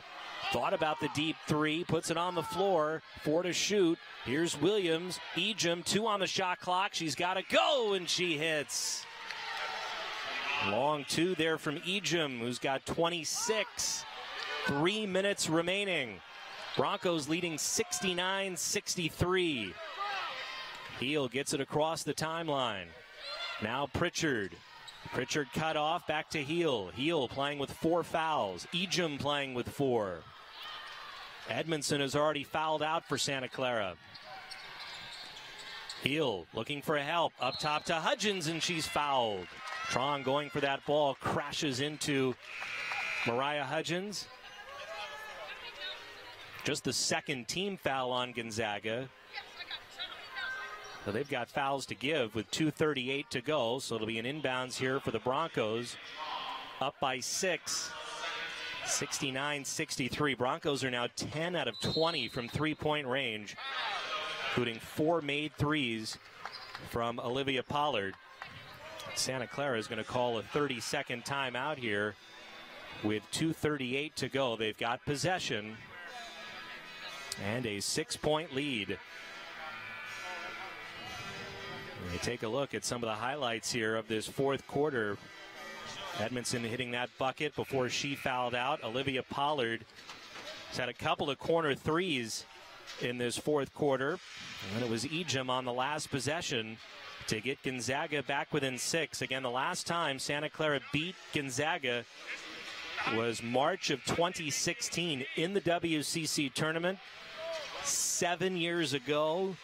Thought about the deep three, puts it on the floor, four to shoot. Here's Williams, Ejim, two on the shot clock. She's got to go, and she hits. Long two there from Ejim, who's got 26. Three minutes remaining. Broncos leading 69 63. Heal gets it across the timeline. Now Pritchard. Pritchard cut off, back to Heal. Heal playing with four fouls. Ejim playing with four. Edmanson has already fouled out for Santa Clara. Heal looking for help. Up top to Hudgens, and she's fouled. Truong going for that ball, crashes into Mariah Hudgens. Just the second team foul on Gonzaga. So they've got fouls to give with 2.38 to go. So it'll be an inbounds here for the Broncos. Up by six. 69 63. Broncos are now 10 out of 20 from three point range, including four made threes from Olivia Pollard. Santa Clara is going to call a 30 second timeout here with 2.38 to go. They've got possession and a six point lead. Take a look at some of the highlights here of this fourth quarter. Edmanson hitting that bucket before she fouled out. Olivia Pollard has had a couple of corner threes in this fourth quarter. And it was Ejim on the last possession to get Gonzaga back within six. Again, the last time Santa Clara beat Gonzaga was March of 2016 in the WCC tournament. Seven years ago,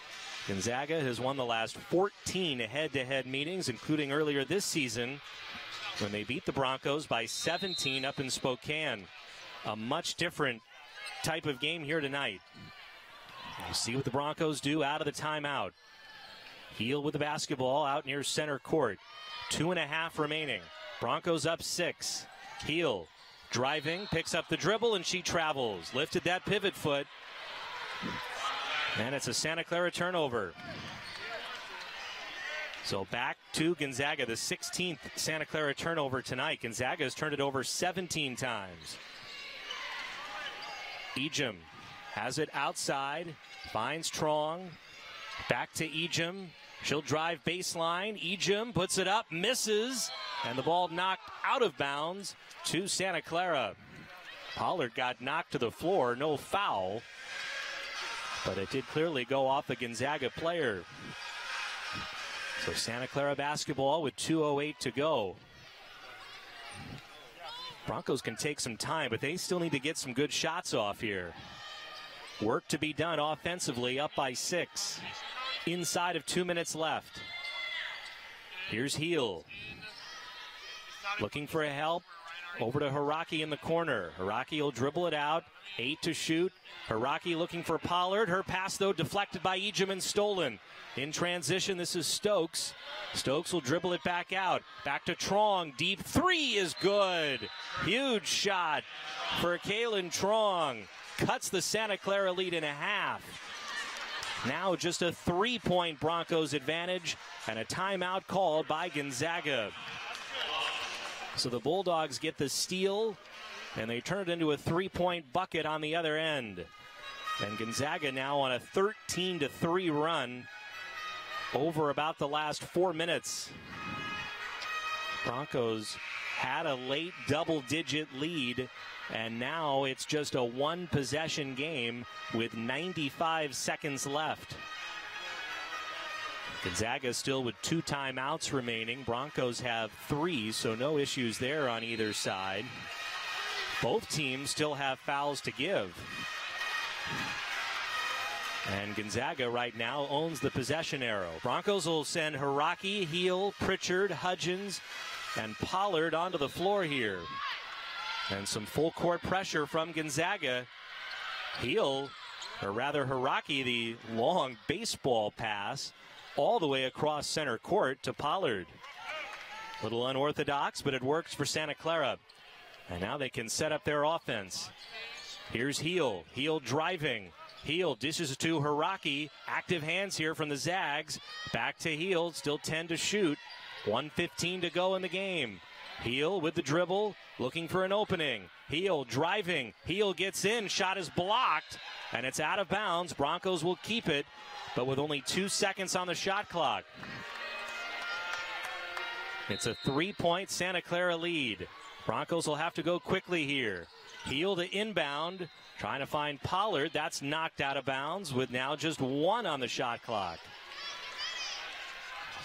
Gonzaga has won the last 14 head to head meetings, including earlier this season when they beat the Broncos by 17 up in Spokane. A much different type of game here tonight. We'll see what the Broncos do out of the timeout. Heal with the basketball out near center court. Two and a half remaining. Broncos up six. Heal driving, picks up the dribble, and she travels. Lifted that pivot foot. And it's a Santa Clara turnover. So back to Gonzaga, the 16th Santa Clara turnover tonight. Gonzaga has turned it over 17 times. Ejim has it outside, finds Truong. Back to Ejim. She'll drive baseline. Ejim puts it up, misses, and the ball knocked out of bounds to Santa Clara. Pollard got knocked to the floor, no foul, but it did clearly go off the Gonzaga player. So Santa Clara basketball with 2.08 to go. Broncos can take some time, but they still need to get some good shots off here. Work to be done offensively, up by six. Inside of two minutes left. Here's Heal. Looking for a help. Over to Hiraki in the corner. Hiraki will dribble it out. Eight to shoot. Hiraki looking for Pollard. Her pass, though, deflected by Ejim and stolen. In transition, this is Stokes. Stokes will dribble it back out. Back to Truong. Deep three is good. Huge shot for Kaylynne Truong. Cuts the Santa Clara lead in a half. Now just a three point Broncos advantage and a timeout called by Gonzaga. So the Bulldogs get the steal and they turn it into a three point bucket on the other end. And Gonzaga now on a 13 to 3 run over about the last four minutes. Broncos had a late double digit lead, and now it's just a one possession game with 95 seconds left. Gonzaga still with two timeouts remaining. Broncos have three, so no issues there on either side. Both teams still have fouls to give. And Gonzaga right now owns the possession arrow. Broncos will send Hiraki, Heal, Pritchard, Hudgens, and Pollard onto the floor here. And some full court pressure from Gonzaga. Heal, or rather Hiraki, the long baseball pass all the way across center court to Pollard. Little unorthodox, but it works for Santa Clara. And now they can set up their offense. Here's Heal. Heal driving. Heal dishes to Hiraki. Active hands here from the Zags. Back to Heal. Still 10 to shoot. 115 to go in the game. Heal with the dribble, looking for an opening. Heal driving. Heal gets in. Shot is blocked, and it's out of bounds. Broncos will keep it, but with only two seconds on the shot clock. It's a three point Santa Clara lead. Broncos will have to go quickly here. Heal to inbound, trying to find Pollard. That's knocked out of bounds with now just one on the shot clock.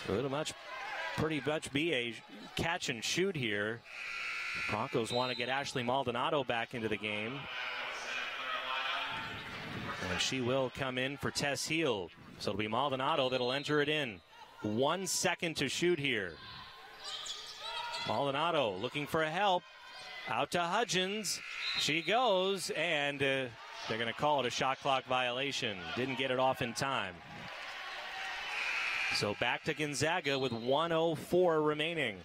It'll much, pretty much be a catch and shoot here. Broncos want to get Ashley Maldonado back into the game. And she will come in for Tess Heal. So it'll be Maldonado that'll enter it in. One second to shoot here. Maldonado looking for a help. Out to Hudgens. She goes, and uh, they're going to call it a shot clock violation. Didn't get it off in time. So back to Gonzaga with 104 remaining.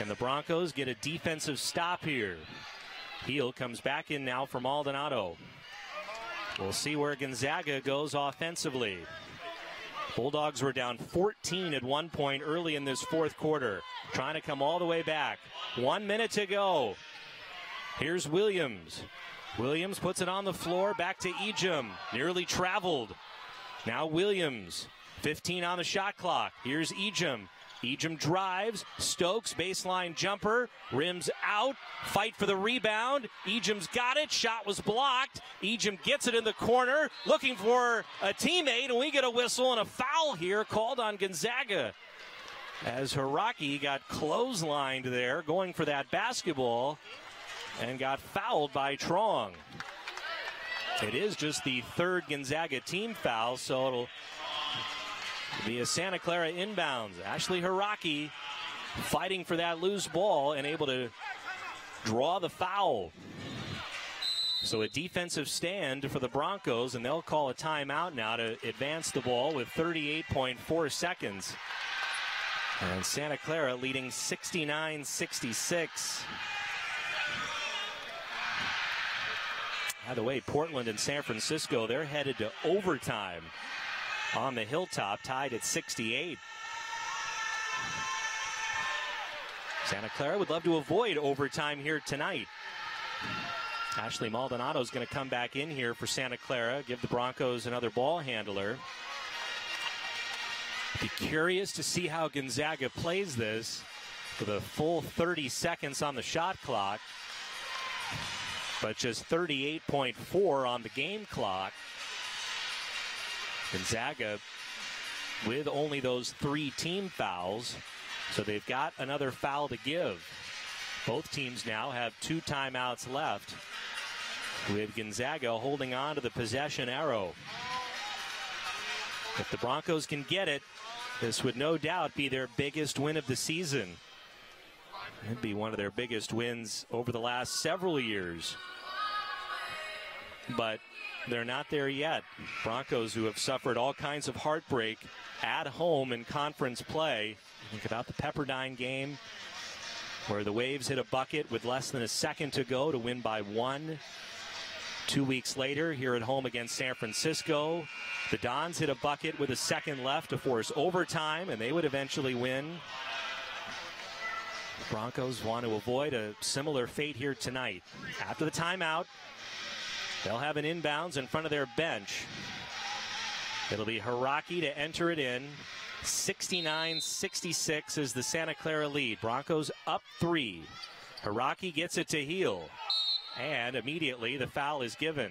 And the Broncos get a defensive stop here. Heal comes back in now for Maldonado. We'll see where Gonzaga goes offensively. Bulldogs were down 14 at one point early in this fourth quarter, trying to come all the way back. One minute to go. Here's Williams. Williams puts it on the floor, back to Ejim. Nearly traveled. Now Williams. 15 on the shot clock. Here's Ejim. Ejim drives. Stokes, baseline jumper. Rims out. Fight for the rebound. Ejim's got it. Shot was blocked. Ejim gets it in the corner. Looking for a teammate. And we get a whistle and a foul here called on Gonzaga. As Hiraki got clotheslined there, going for that basketball, and got fouled by Truong. It is just the third Gonzaga team foul, so it'll via Santa Clara inbounds. Ashley Hiraki fighting for that loose ball and able to draw the foul. So a defensive stand for the Broncos, and they'll call a timeout now to advance the ball with 38.4 seconds. And Santa Clara leading 69 66. By the way, Portland and San Francisco, they're headed to overtime on the hilltop, tied at 68. Santa Clara would love to avoid overtime here tonight. Ashley Maldonado is going to come back in here for Santa Clara, give the Broncos another ball handler. Be curious to see how Gonzaga plays this with a full 30 seconds on the shot clock, but just 38.4 on the game clock. Gonzaga with only those three team fouls, so they've got another foul to give. Both teams now have two timeouts left, with Gonzaga holding on to the possession arrow. If the Broncos can get it, this would no doubt be their biggest win of the season. It'd be one of their biggest wins over the last several years. But they're not there yet. Broncos, who have suffered all kinds of heartbreak at home in conference play. Think about the Pepperdine game, where the Waves hit a bucket with less than a second to go to win by one. Two weeks later, here at home against San Francisco, the Dons hit a bucket with a second left to force overtime, and they would eventually win. Broncos want to avoid a similar fate here tonight. After the timeout, they'll have an inbounds in front of their bench. It'll be Hiraki to enter it in. 69 66 is the Santa Clara lead. Broncos up three. Hiraki gets it to Heal. And immediately the foul is given.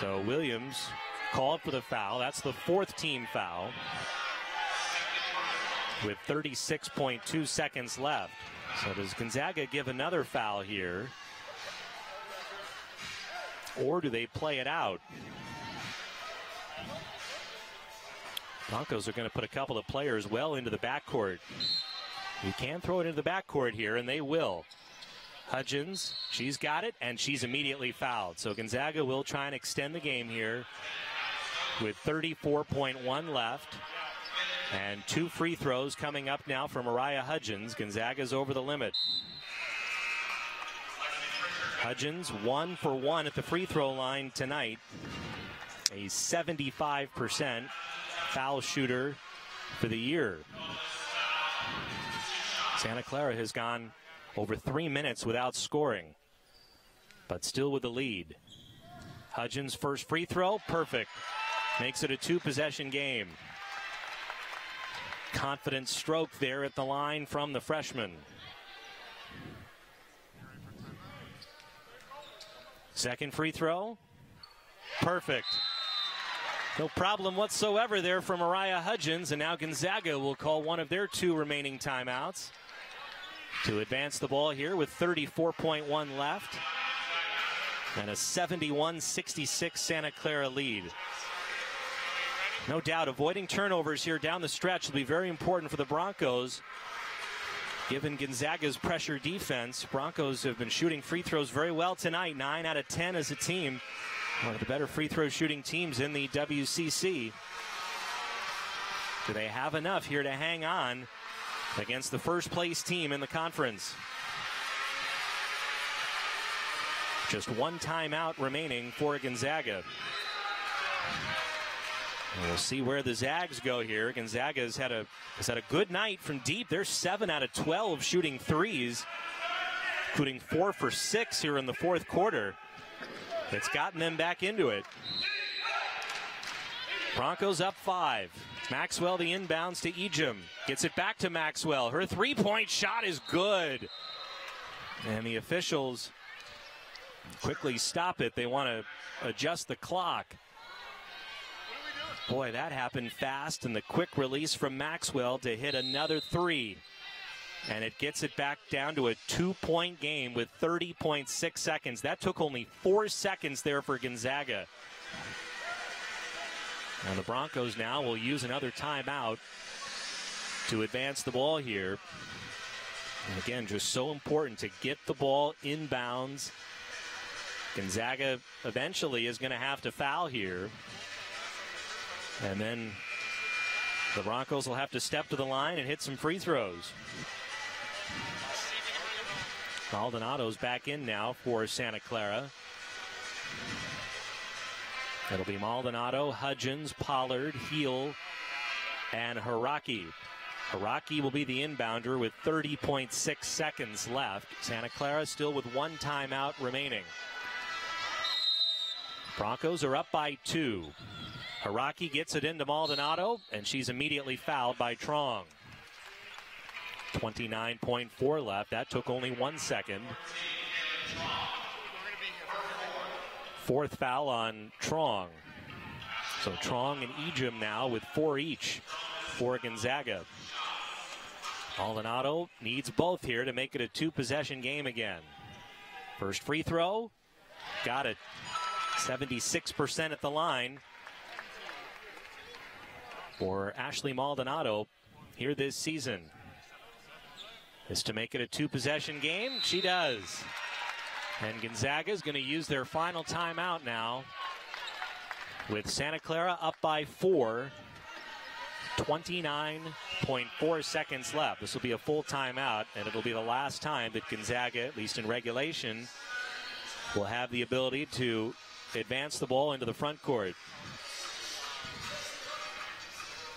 So Williams called for the foul. That's the fourth team foul with 36.2 seconds left. So does Gonzaga give another foul here? Or do they play it out? Broncos are going to put a couple of players well into the backcourt. You can throw it into the backcourt here, and they will. Hudgens, she's got it, and she's immediately fouled. So Gonzaga will try and extend the game here with 34.1 left. And two free throws coming up now for Mariah Hudgens. Gonzaga's over the limit. Hudgens one for one at the free throw line tonight. A 75% foul shooter for the year. Santa Clara has gone over three minutes without scoring, but still with the lead. Hudgens' first free throw, perfect. Makes it a two possession game. Confident stroke there at the line from the freshman. Second free throw, perfect. No problem whatsoever there for Mariah Hudgens, and now Gonzaga will call one of their two remaining timeouts to advance the ball here with 34.1 left and a 71 66 Santa Clara lead. No doubt, avoiding turnovers here down the stretch will be very important for the Broncos. Given Gonzaga's pressure defense, Broncos have been shooting free throws very well tonight, 9 out of 10 as a team. One of the better free throw shooting teams in the WCC. Do they have enough here to hang on against the first place team in the conference? Just one timeout remaining for Gonzaga. We'll see where the Zags go here. Gonzaga has had a has had a good night from deep. They're seven out of twelve shooting threes, including four for six here in the fourth quarter. It's gotten them back into it. Broncos up five. Maxwell the inbounds to Ejim. Gets it back to Maxwell. Her three point shot is good. And the officials quickly stop it. They want to adjust the clock. Boy, that happened fast, and the quick release from Maxwell to hit another three. And it gets it back down to a two point game with 30.6 seconds. That took only four seconds there for Gonzaga. And the Broncos now will use another timeout to advance the ball here. And again, just so important to get the ball inbounds. Gonzaga eventually is going to have to foul here. And then the Broncos will have to step to the line and hit some free throws. Maldonado's back in now for Santa Clara. It'll be Maldonado, Hudgens, Pollard, Heal, and Hiraki. Hiraki will be the inbounder with 30.6 seconds left. Santa Clara still with one timeout remaining. Broncos are up by two. Hiraki gets it into Maldonado, and she's immediately fouled by Truong. 29.4 left. That took only one second. Fourth foul on Truong. So Truong and Ejim now with four each for Gonzaga. Maldonado needs both here to make it a two possession game again. First free throw, got it. 76% at the line for Ashley Maldonado here this season. Is to make it a two possession game? She does. And Gonzaga is going to use their final timeout now with Santa Clara up by four. 29.4 seconds left. This will be a full timeout, and it'll be the last time that Gonzaga, at least in regulation, will have the ability to advance the ball into the front court.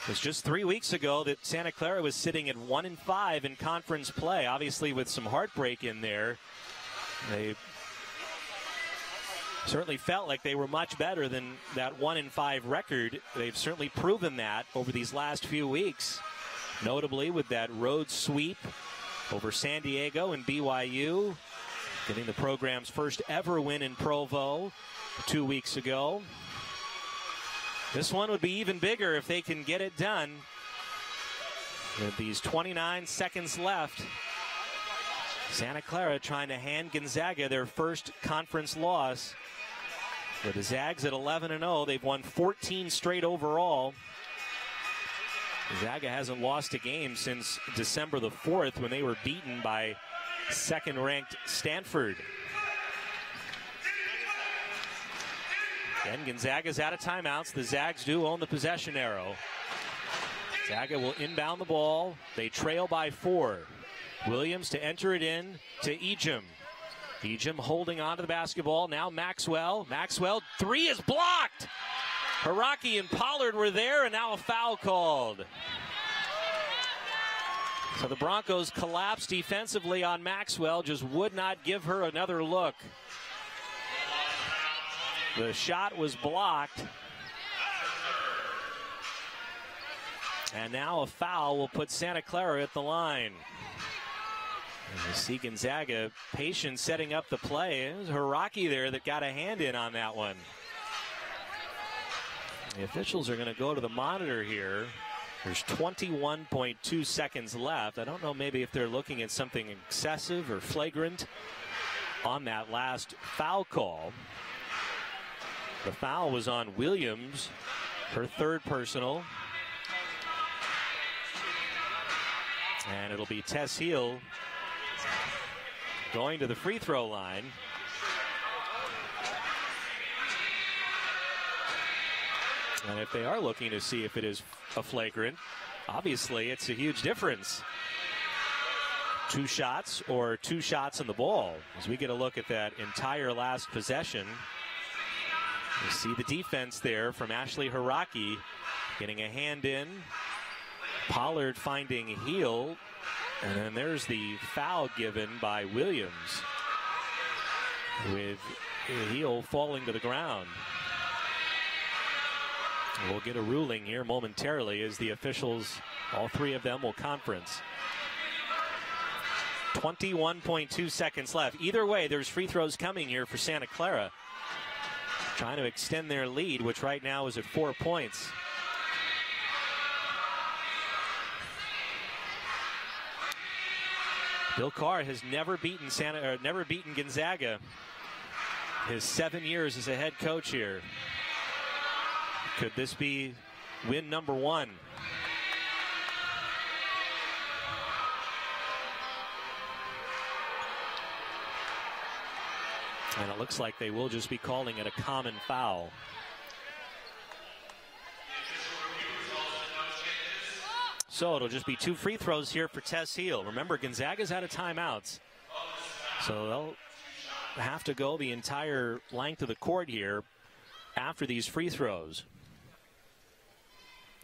It was just three weeks ago that Santa Clara was sitting at one and five in conference play. Obviously, with some heartbreak in there, they certainly felt like they were much better than that one in five record. They've certainly proven that over these last few weeks, notably with that road sweep over San Diego and BYU, getting the program's first ever win in Provo two weeks ago. This one would be even bigger if they can get it done. With these 29 seconds left, Santa Clara trying to hand Gonzaga their first conference loss. With the Zags at 11 and 0, they've won 14 straight overall. Gonzaga hasn't lost a game since December the 4th when they were beaten by second ranked Stanford. And Gonzaga's out of timeouts. The Zags do own the possession arrow. Zaga will inbound the ball. They trail by four. Williams to enter it in to Ejim. Ejim holding on to the basketball. Now Maxwell. Maxwell, three is blocked. Hiraki and Pollard were there, and now a foul called. So the Broncos collapsed defensively on Maxwell, just would not give her another look. The shot was blocked. And now a foul will put Santa Clara at the line. And see Gonzaga patient setting up the play. It was Hiraki there that got a hand in on that one. The officials are going to go to the monitor here. There's 21.2 seconds left. I don't know maybe if they're looking at something excessive or flagrant on that last foul call. The foul was on Williams, her third personal. And it'll be Tess Heal going to the free throw line. And if they are looking to see if it is a flagrant, obviously it's a huge difference. Two shots or two shots in the ball. As we get a look at that entire last possession, you see the defense there from Ashley Hiraki getting a hand in. Pollard finding Heal. And then there's the foul given by Williams with Heal falling to the ground. We'll get a ruling here momentarily as the officials, all three of them, will conference. 21.2 seconds left. Either way, there's free throws coming here for Santa Clara. Trying to extend their lead, which right now is at four points. Bill Carr has never beaten Santa, or never beaten Gonzaga. His seven years as a head coach here. Could this be win number one? And it looks like they will just be calling it a common foul. So it'll just be two free throws here for Tess Heal. Remember, Gonzaga's out of timeouts. So they'll have to go the entire length of the court here after these free throws.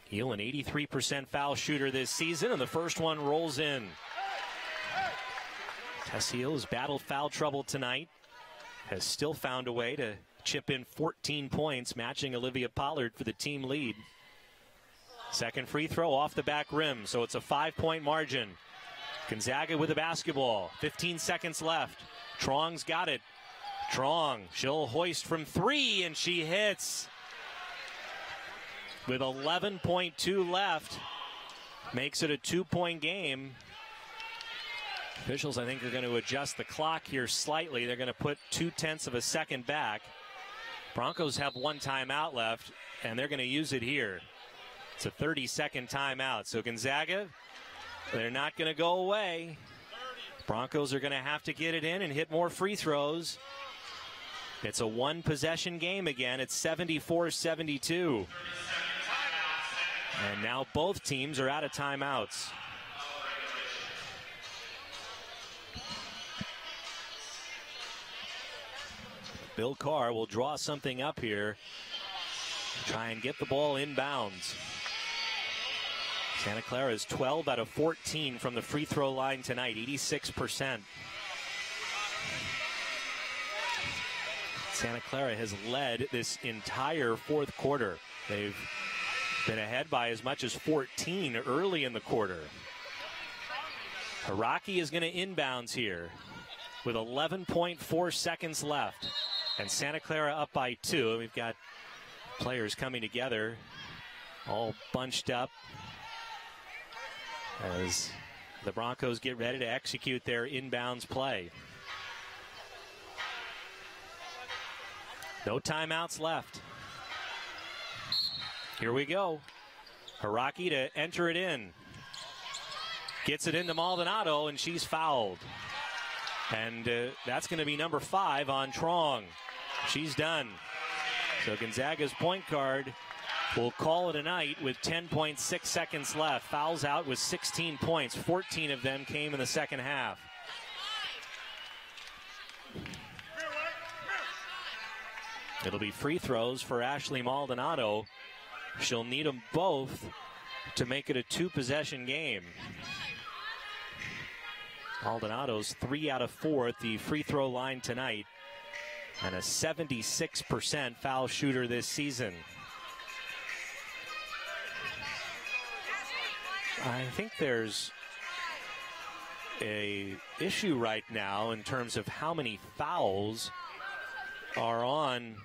Heal, an 83% foul shooter this season, and the first one rolls in. Tess Heal has battled foul trouble tonight, has still found a way to chip in 14 points, matching Olivia Pollard for the team lead. Second free throw off the back rim, so it's a five point margin. Gonzaga with the basketball, 15 seconds left. Truong's got it. Truong, she'll hoist from three, and she hits. With 11.2 left, makes it a two point game. Officials, I think, are going to adjust the clock here slightly. They're going to put two tenths of a second back. Broncos have one timeout left, and they're going to use it here. It's a 30 second timeout. So Gonzaga, they're not going to go away. Broncos are going to have to get it in and hit more free throws. It's a one possession game again. It's 74 72. And now both teams are out of timeouts. Bill Carr will draw something up here. Try and get the ball inbounds. Santa Clara is 12 out of 14 from the free throw line tonight, 86%. Santa Clara has led this entire fourth quarter. They've been ahead by as much as 14 early in the quarter. Hiraki is going to inbounds here with 11.4 seconds left. And Santa Clara up by two. We've got players coming together, all bunched up as the Broncos get ready to execute their inbounds play. No timeouts left. Here we go. Hiraki to enter it in. Gets it into Maldonado, and she's fouled. And uh, that's going to be number five on Truong. She's done. So Gonzaga's point guard will call it a night with 10.6 seconds left. Fouls out with 16 points. 14 of them came in the second half. It'll be free throws for Ashley Maldonado. She'll need them both to make it a two possession game. Maldonado's three out of four at the free throw line tonight and a 76% foul shooter this season. I think there's a issue right now in terms of how many fouls are on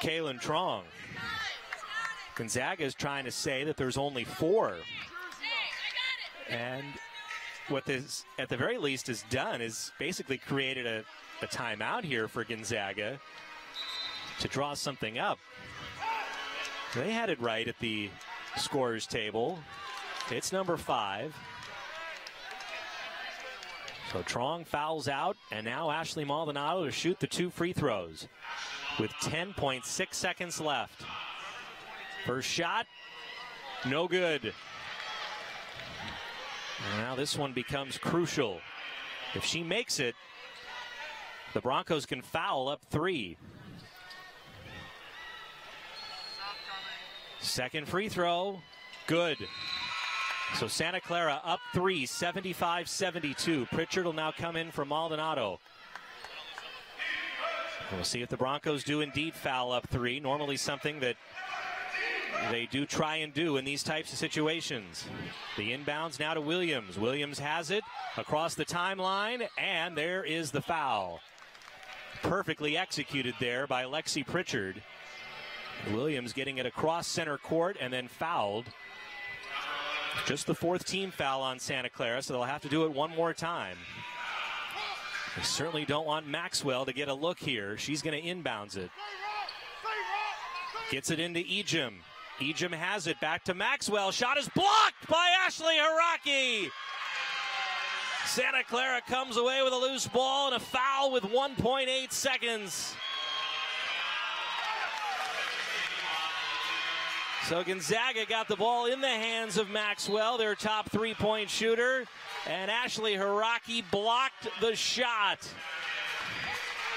Kaylynne Truong. Gonzaga is trying to say that there's only four. And what this, at the very least, has done is basically created a, a timeout here for Gonzaga to draw something up. They had it right at the scorers table. It's number five. So Truong fouls out, and now Ashley Maldonado to shoot the two free throws with 10.6 seconds left. First shot, no good. And now this one becomes crucial. If she makes it, the Broncos can foul up three. Second free throw, good. So Santa Clara up three, 75 72. Pritchard will now come in for Maldonado. We'll see if the Broncos do indeed foul up three. Normally, something that they do try and do in these types of situations. The inbounds now to Williams. Williams has it across the timeline, and there is the foul. Perfectly executed there by Lexi Pritchard. Williams getting it across center court and then fouled. Just the fourth team foul on Santa Clara, so they'll have to do it one more time. They certainly don't want Maxwell to get a look here. She's going to inbounds it. Gets it into Ejim. Ejim has it back to Maxwell. Shot is blocked by Ashley Hiraki. Santa Clara comes away with a loose ball and a foul with 1.8 seconds. So Gonzaga got the ball in the hands of Maxwell, their top three point shooter. And Ashley Hiraki blocked the shot.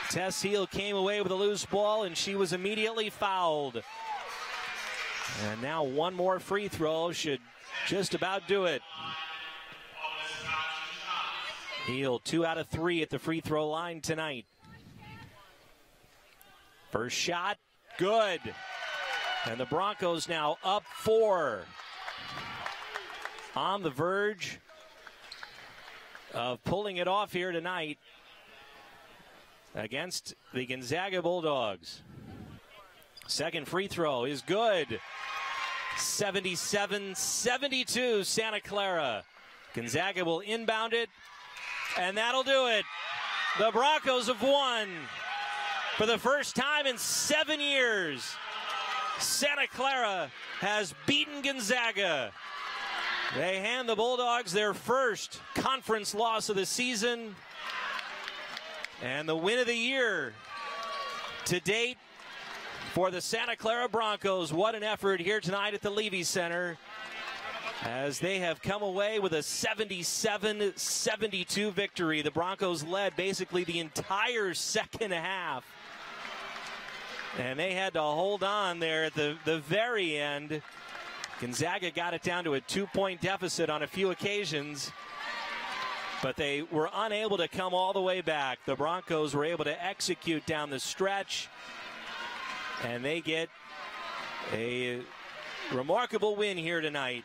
Tess Heal came away with a loose ball, and she was immediately fouled. And now one more free throw should just about do it. Heal two out of three at the free throw line tonight. First shot, good. And the Broncos now up four. On the verge of pulling it off here tonight against the Gonzaga Bulldogs. Second free throw is good. 77 72 Santa Clara. Gonzaga will inbound it, and that'll do it. The Broncos have won for the first time in seven years. Santa Clara has beaten Gonzaga. They hand the Bulldogs their first conference loss of the season and the win of the year to date for the Santa Clara Broncos. What an effort here tonight at the Leavey Center as they have come away with a 77 72 victory. The Broncos led basically the entire second half. And they had to hold on there at the, the very end. Gonzaga got it down to a two point deficit on a few occasions, but they were unable to come all the way back. The Broncos were able to execute down the stretch, and they get a remarkable win here tonight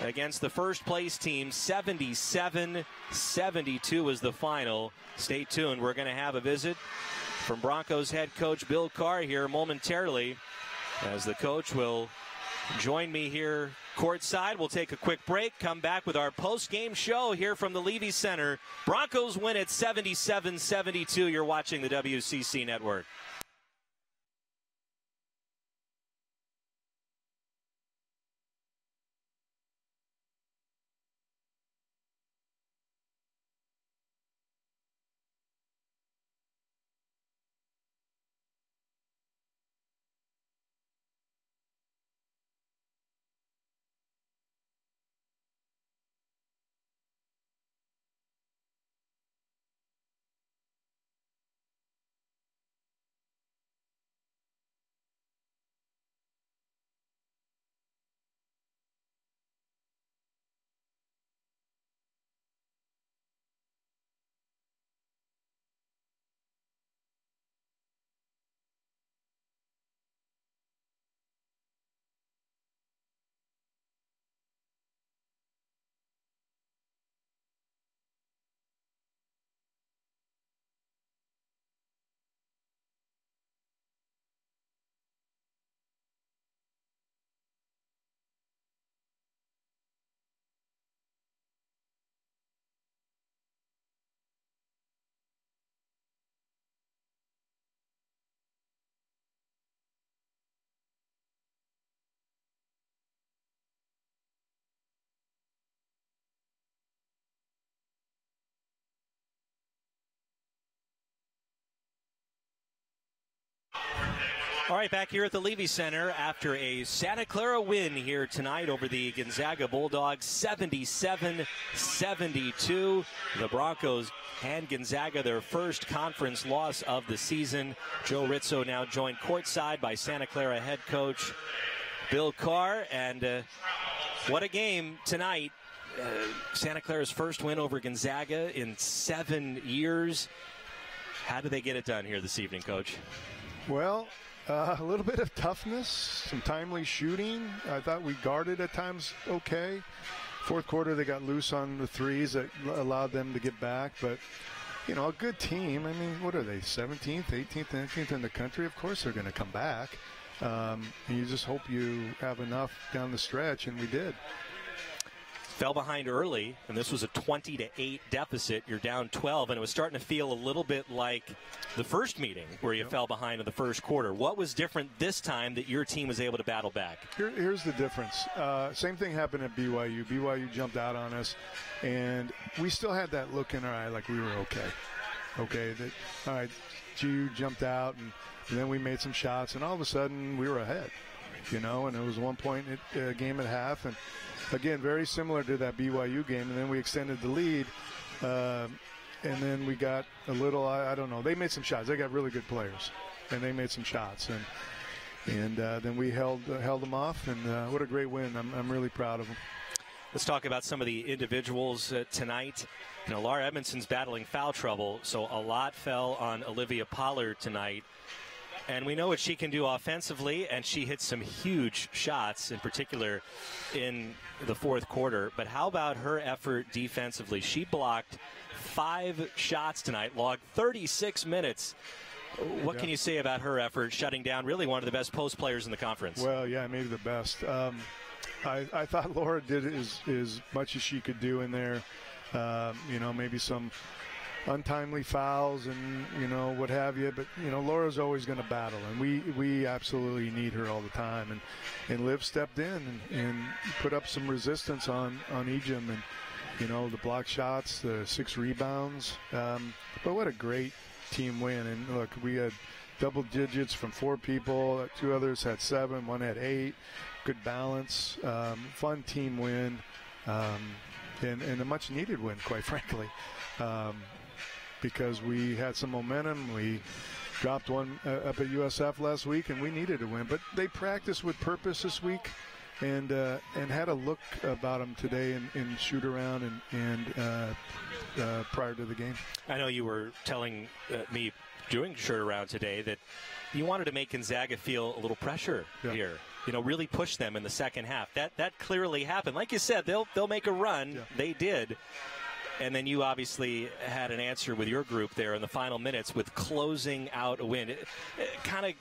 against the first place team. 77 72 is the final. Stay tuned. We're going to have a visit from Broncos head coach Bill Carr here momentarily as the coach will join me here courtside. We'll take a quick break, come back with our post game show here from the Leavey Center. Broncos win at 77 72. You're watching the WCC network. All right, back here at the Leavey Center after a Santa Clara win here tonight over the Gonzaga Bulldogs 77 72. The Broncos hand Gonzaga their first conference loss of the season. Joe Rizzo now joined courtside by Santa Clara head coach Bill Carr. And uh, what a game tonight. Uh, Santa Clara's first win over Gonzaga in seven years. How did they get it done here this evening, Coach? Well, uh, a little bit of toughness, some timely shooting. I thought we guarded at times okay. Fourth quarter, they got loose on the threes that allowed them to get back, but you know, a good team. I mean, what are they, 17th, 18th, 19th in the country? Of course they're going to come back. Um, you just hope you have enough down the stretch, and we did fell behind early, and this was a 20 to 8 deficit. You're down 12, and it was starting to feel a little bit like the first meeting where you yep. fell behind in the first quarter. What was different this time that your team was able to battle back? Here, here's the difference. Uh, same thing happened at BYU. BYU jumped out on us, and we still had that look in our eye like we were okay. Okay, that all right. Ju jumped out, and, and then we made some shots, and all of a sudden we were ahead. You know, and it was one point at, uh, game at half, and again, very similar to that BYU game. And then we extended the lead. Uh, and then we got a little, I, I, don't know, they made some shots. They got really good players, and they made some shots. And and uh, then we held uh, held them off. And uh, what a great win. I'm, I'm really proud of them. Let's talk about some of the individuals uh, tonight. You know, Laura Edmanson's battling foul trouble, so a lot fell on Olivia Pollard tonight. And we know what she can do offensively, and she hit some huge shots, in particular in the fourth quarter. But how about her effort defensively? She blocked five shots tonight, logged 36 minutes. What yeah. can you say about her effort shutting down really one of the best post players in the conference? Well, yeah, maybe the best. Um, I, I, thought Laura did as, as much as she could do in there. Um, you know, maybe some untimely fouls and you know what have you. But you know Laura's always going to battle, and we we absolutely need her all the time. And and Liv stepped in and, and put up some resistance on on Ejim, and you know the block shots, the six rebounds. Um, but what a great team win! And look, we had double digits from four people. Two others had seven. One had eight. Good balance. Um, fun team win. Um, and, and, a much needed win, quite frankly. Um, because we had some momentum. We dropped one uh, up at USF last week, and we needed a win. But they practiced with purpose this week, and uh, and had a look about them today in, in shoot around and and uh, uh prior to the game. I know you were telling uh, me doing shirt around today that you wanted to make Gonzaga feel a little pressure yeah. here. You know, really push them in the second half. That that clearly happened. Like you said, they'll they'll make a run. Yeah. They did. And then you obviously had an answer with your group there in the final minutes with closing out a win. It, it kind of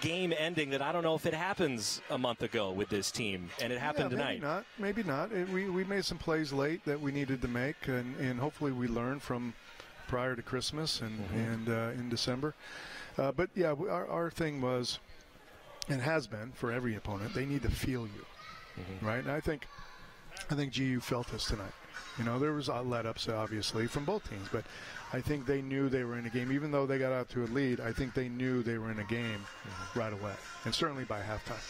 game ending that I don't know if it happens a month ago with this team, and it happened yeah, tonight. Maybe not. Maybe not. It, we, we made some plays late that we needed to make, and, and hopefully we learned from prior to Christmas and, mm-hmm. and uh, in December. Uh, but yeah, our, our thing was, and has been for every opponent, they need to feel you, mm-hmm. right? And I think, I think GU felt this tonight. You know, there was a let ups obviously from both teams, but I think they knew they were in a game. Even though they got out to a lead, I think they knew they were in a game mm-hmm. right away, and certainly by halftime.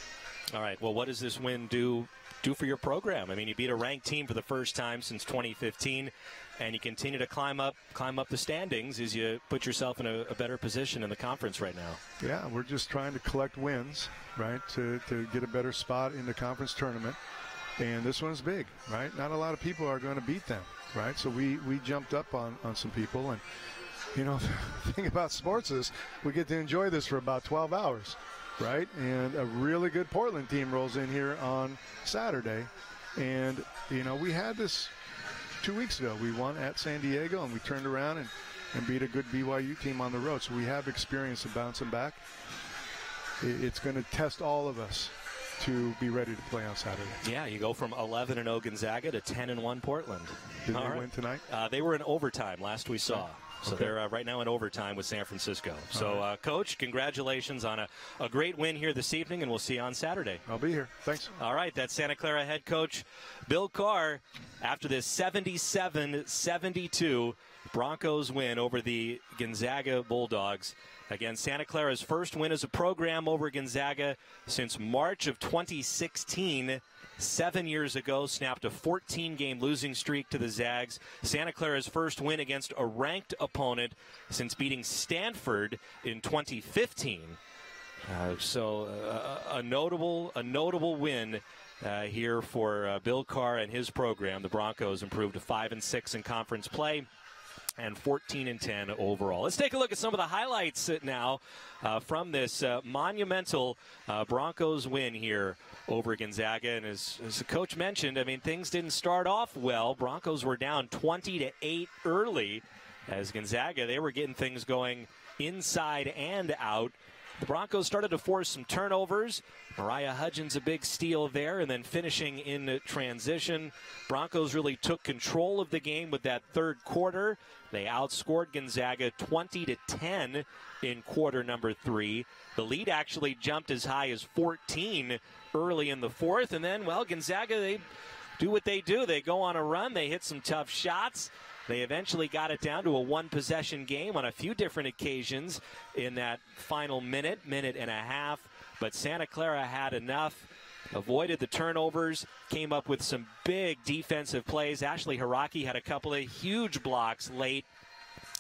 All right. Well, what does this win do do for your program? I mean, you beat a ranked team for the first time since 2015, and you continue to climb up climb up the standings as you put yourself in a, a better position in the conference right now. Yeah, we're just trying to collect wins, right, to to get a better spot in the conference tournament. And this one's big, right? Not a lot of people are going to beat them, right? So we, we jumped up on, on some people. And, you know, the thing about sports is we get to enjoy this for about 12 hours, right? And a really good Portland team rolls in here on Saturday. And, you know, we had this two weeks ago. We won at San Diego and we turned around and, and beat a good BYU team on the road. So we have experience of bouncing back. It's going to test all of us to be ready to play on Saturday. Yeah, you go from 11 and 0 Gonzaga to 10 and 1 Portland. Did All they right. win tonight? Uh, they were in overtime last we saw. So okay. they're uh, right now in overtime with San Francisco. So, right. uh, Coach, congratulations on a, a great win here this evening, and we'll see you on Saturday. I'll be here. Thanks. All right, that's Santa Clara head coach Bill Carr after this 77 72 Broncos win over the Gonzaga Bulldogs. Again, Santa Clara's first win as a program over Gonzaga since March of 2016. Seven years ago, snapped a 14 game losing streak to the Zags. Santa Clara's first win against a ranked opponent since beating Stanford in 2015. Uh, so uh, a notable a notable win uh, here for uh, Bill Carr and his program. The Broncos improved to five and six in conference play and 14 and 10 overall. Let's take a look at some of the highlights now uh, from this uh, monumental uh, Broncos win here over Gonzaga. And as, as the coach mentioned, I mean, things didn't start off well. Broncos were down 20 to 8 early. As Gonzaga, they were getting things going inside and out. The Broncos started to force some turnovers. Mariah Hudgens a big steal there, and then finishing in transition. Broncos really took control of the game with that third quarter. They outscored Gonzaga 20 to 10 in quarter number three. The lead actually jumped as high as 14 early in the fourth, and then well, Gonzaga they do what they do. They go on a run. They hit some tough shots. They eventually got it down to a one possession game on a few different occasions in that final minute, minute and a half. But Santa Clara had enough avoided the turnovers, came up with some big defensive plays. Ashley Hiraki had a couple of huge blocks late,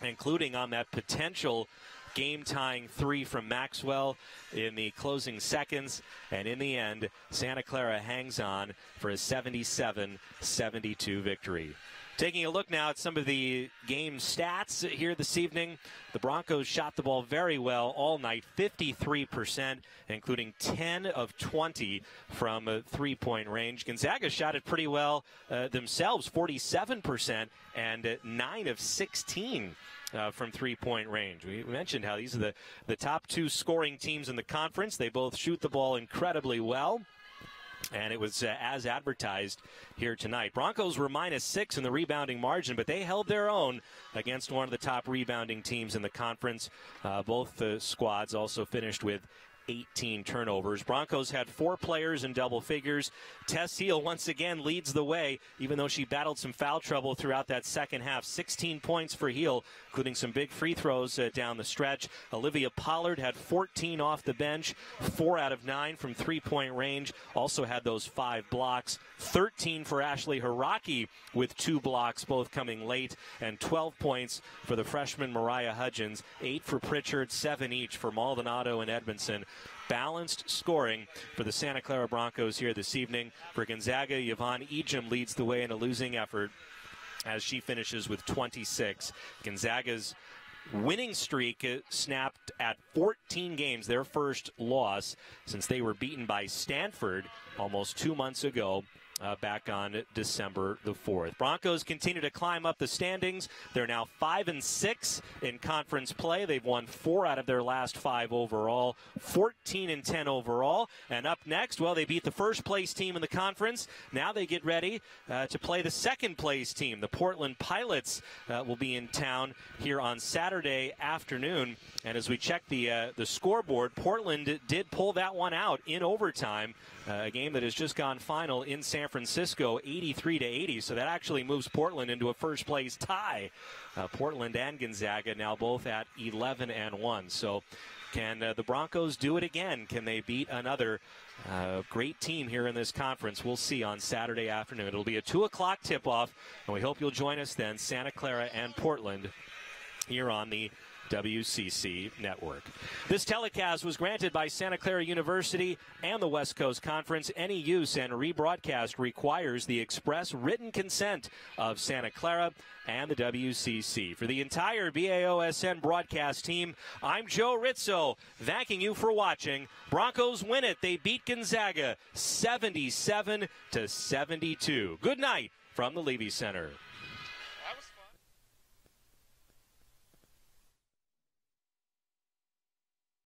including on that potential game tying three from Maxwell in the closing seconds. And in the end, Santa Clara hangs on for a 77 72 victory. Taking a look now at some of the game stats here this evening. The Broncos shot the ball very well all night, 53%, including 10 of 20 from three point range. Gonzaga shot it pretty well uh, themselves, 47%, and uh, 9 of 16 uh, from three point range. We mentioned how these are the, the top two scoring teams in the conference. They both shoot the ball incredibly well. And it was uh, as advertised here tonight. Broncos were minus six in the rebounding margin, but they held their own against one of the top rebounding teams in the conference. Uh, both the squads also finished with 18 turnovers. Broncos had four players in double figures. Tess Heal once again leads the way, even though she battled some foul trouble throughout that second half. 16 points for Heal, including some big free throws uh, down the stretch. Olivia Pollard had 14 off the bench, four out of nine from three point range. Also had those five blocks. 13 for Ashley Hiraki with two blocks, both coming late, and 12 points for the freshman Mariah Hudgens. Eight for Pritchard, seven each for Maldonado and Edmanson balanced scoring for the Santa Clara Broncos here this evening. For Gonzaga, Yvonne Ejim leads the way in a losing effort as she finishes with 26. Gonzaga's winning streak snapped at 14 games, their first loss since they were beaten by Stanford almost two months ago uh, back on December the 4th. Broncos continue to climb up the standings. They're now 5 and 6 in conference play. They've won 4 out of their last 5 overall, 14 and 10 overall. And up next, well, they beat the first place team in the conference. Now they get ready uh, to play the second place team. The Portland Pilots uh, will be in town here on Saturday afternoon. And as we check the uh, the scoreboard, Portland did pull that one out in overtime. Uh, a game that has just gone final in San Francisco, 83 to 80. So that actually moves Portland into a first place tie. Uh, Portland and Gonzaga now both at 11 and 1. So can uh, the Broncos do it again? Can they beat another uh, great team here in this conference? We'll see on Saturday afternoon. It'll be a 2 o'clock tip off, and we hope you'll join us then, Santa Clara and Portland, here on the WCC Network. This telecast was granted by Santa Clara University and the West Coast Conference. Any use and rebroadcast requires the express written consent of Santa Clara and the WCC. For the entire BAOSN broadcast team, I'm Joe Rizzo, thanking you for watching. Broncos win it. They beat Gonzaga 77 to 72. Good night from the Leavey Center.